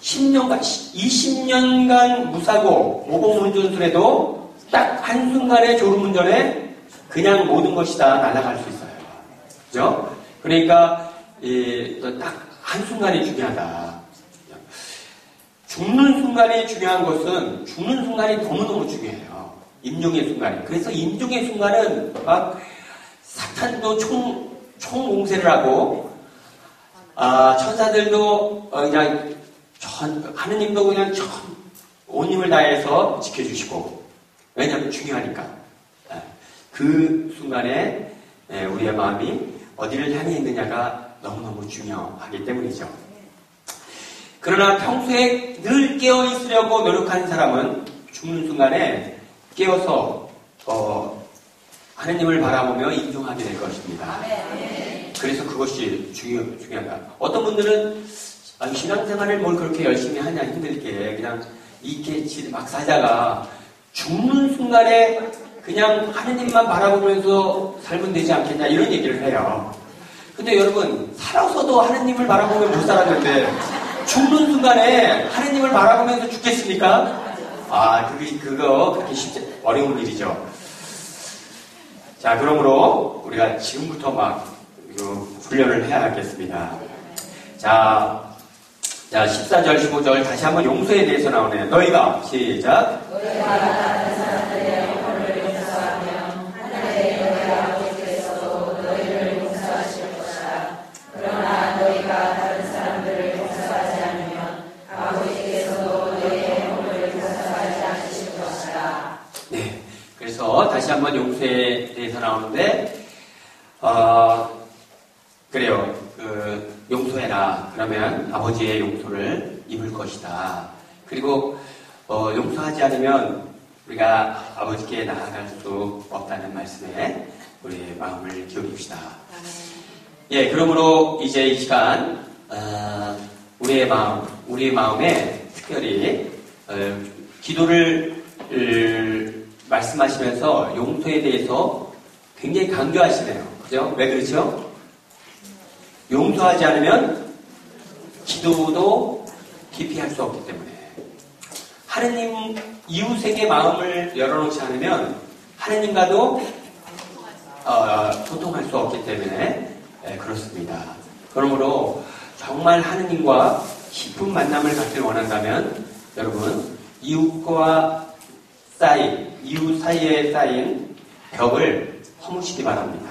10년간, 20년간 무사고 모범운전술에도 딱 한순간의 졸음운전에 그냥 모든 것이 다 날아갈 수 있어요. 그죠? 그러니까, 딱 한순간이 중요하다. 죽는 순간이 중요한 것은 죽는 순간이 너무너무 중요해요. 임종의 순간이. 그래서 임종의 순간은 막 사탄도 총, 총공세를 하고, 아, 천사들도 어, 그냥 전, 하느님도 그냥 전, 온 힘을 다해서 지켜주시고, 왜냐하면 중요하니까. 아, 그 순간에 예, 우리의 마음이 어디를 향해 있느냐가 너무너무 중요하기 때문이죠. 그러나 평소에 늘 깨어 있으려고 노력하는 사람은 죽는 순간에 깨어서 어, 하느님을 바라보며 인종하게 될 것입니다. 그래서 그것이 중요, 중요하다. 어떤 분들은 아, 신앙생활을 뭘 그렇게 열심히 하냐 힘들게 그냥 이렇게 막 살다가 죽는 순간에 그냥 하느님만 바라보면서 살면 되지 않겠냐 이런 얘기를 해요. 근데 여러분 살아서도 하느님을 바라보면 못 살았는데 죽는 순간에 하느님을 바라보면서 죽겠습니까? 아 그게 그거 그렇게 쉽지 어려운 일이죠. 자 그러므로 우리가 지금부터 막 훈련을 해야겠습니다. 자 자, 14절, 15절 다시 한번 용서에 대해서 나오네요. 너희가 시작. 너희가 다시 한번 용서에 대해서 나오는데, 어, 그래요. 그, 용서해라. 그러면 아버지의 용서를 입을 것이다. 그리고 어, 용서하지 않으면 우리가 아버지께 나아갈 수 없다는 말씀에 우리의 마음을 기울입시다. 예, 그러므로 이제 이 시간 어, 우리의 마음, 우리의 마음에 특별히 어, 기도를 말씀하시면서 용서에 대해서 굉장히 강조하시네요. 그죠? 왜 그렇죠? 용서하지 않으면 기도도 깊이 할 수 없기 때문에 하느님 이웃에게 마음을 열어놓지 않으면 하느님과도 어, 소통할 수 없기 때문에 네, 그렇습니다. 그러므로 정말 하느님과 깊은 만남을 갖길 원한다면 여러분 이웃과 쌓인 이웃 사이에 쌓인 벽을 허무시기 바랍니다.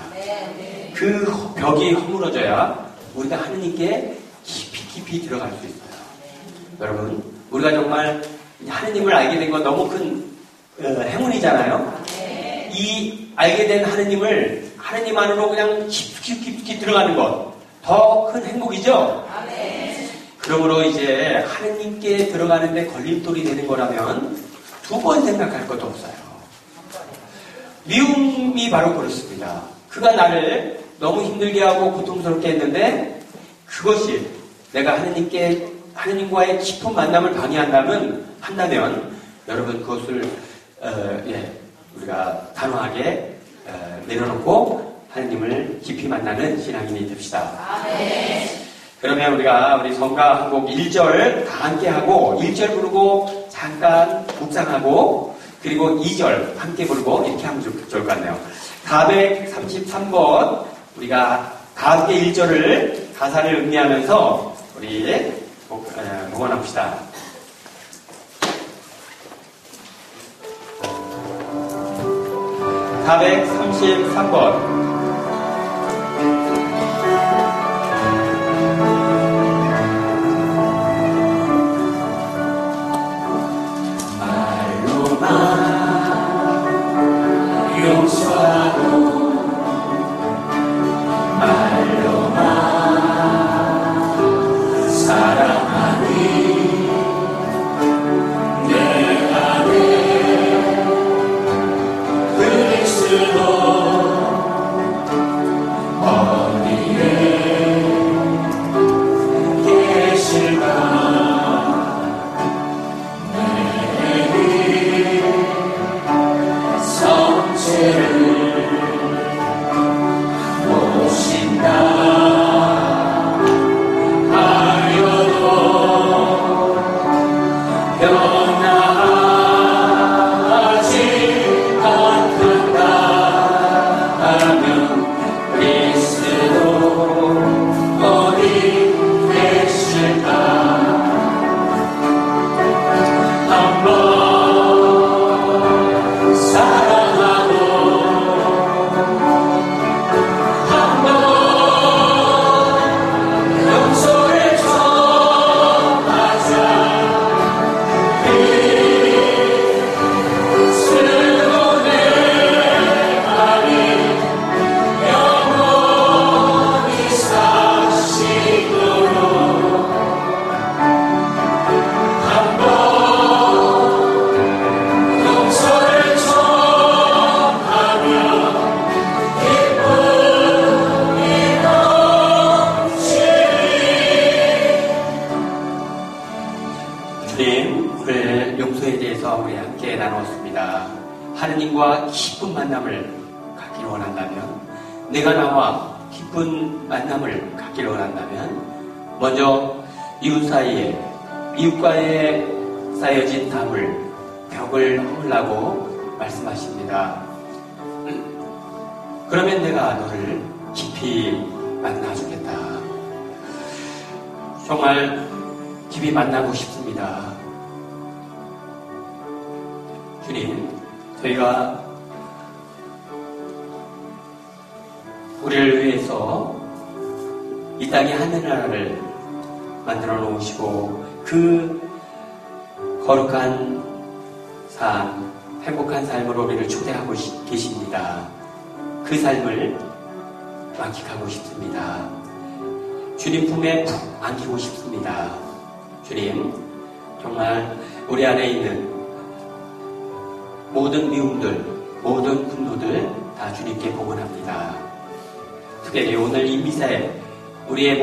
그 벽이 허물어져야 우리가 하느님께 깊이 깊이 들어갈 수 있어요. 여러분, 우리가 정말 하느님을 알게 된 건 너무 큰 어, 행운이잖아요. 이 알게 된 하느님을 하느님 안으로 그냥 깊이 깊이 들어가는 것 더 큰 행복이죠. 그러므로 이제 하느님께 들어가는데 걸림돌이 되는 거라면 두 번 생각할 것도 없어요. 미움이 바로 그렇습니다. 그가 나를 너무 힘들게 하고 고통스럽게 했는데 그것이 내가 하느님께 하느님과의 깊은 만남을 방해한다면 한다면 여러분 그것을 어, 예, 우리가 단호하게 어, 내려놓고 하느님을 깊이 만나는 신앙인이 됩시다. 그러면 우리가 우리 성가 한곡 1절 다 함께 하고 1절 부르고 잠깐 묵상하고 그리고 2절 함께 부르고 이렇게 하면 좋- 좋을 것 같네요. 433번 우리가 다 함께 1절을 가사를 음미하면서 우리 복원합시다. (433번)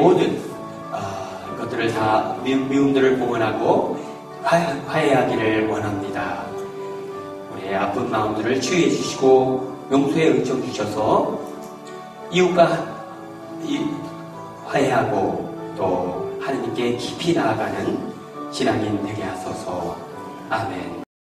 모든 아, 것들을 다 미, 미움들을 복원하고 화, 화해하기를 원합니다. 우리의 아픈 마음들을 치유해 주시고 용서의 은총 주셔서 이웃과 이- 화해하고 또 하느님께 깊이 나아가는 신앙인 되게 하소서. 아멘.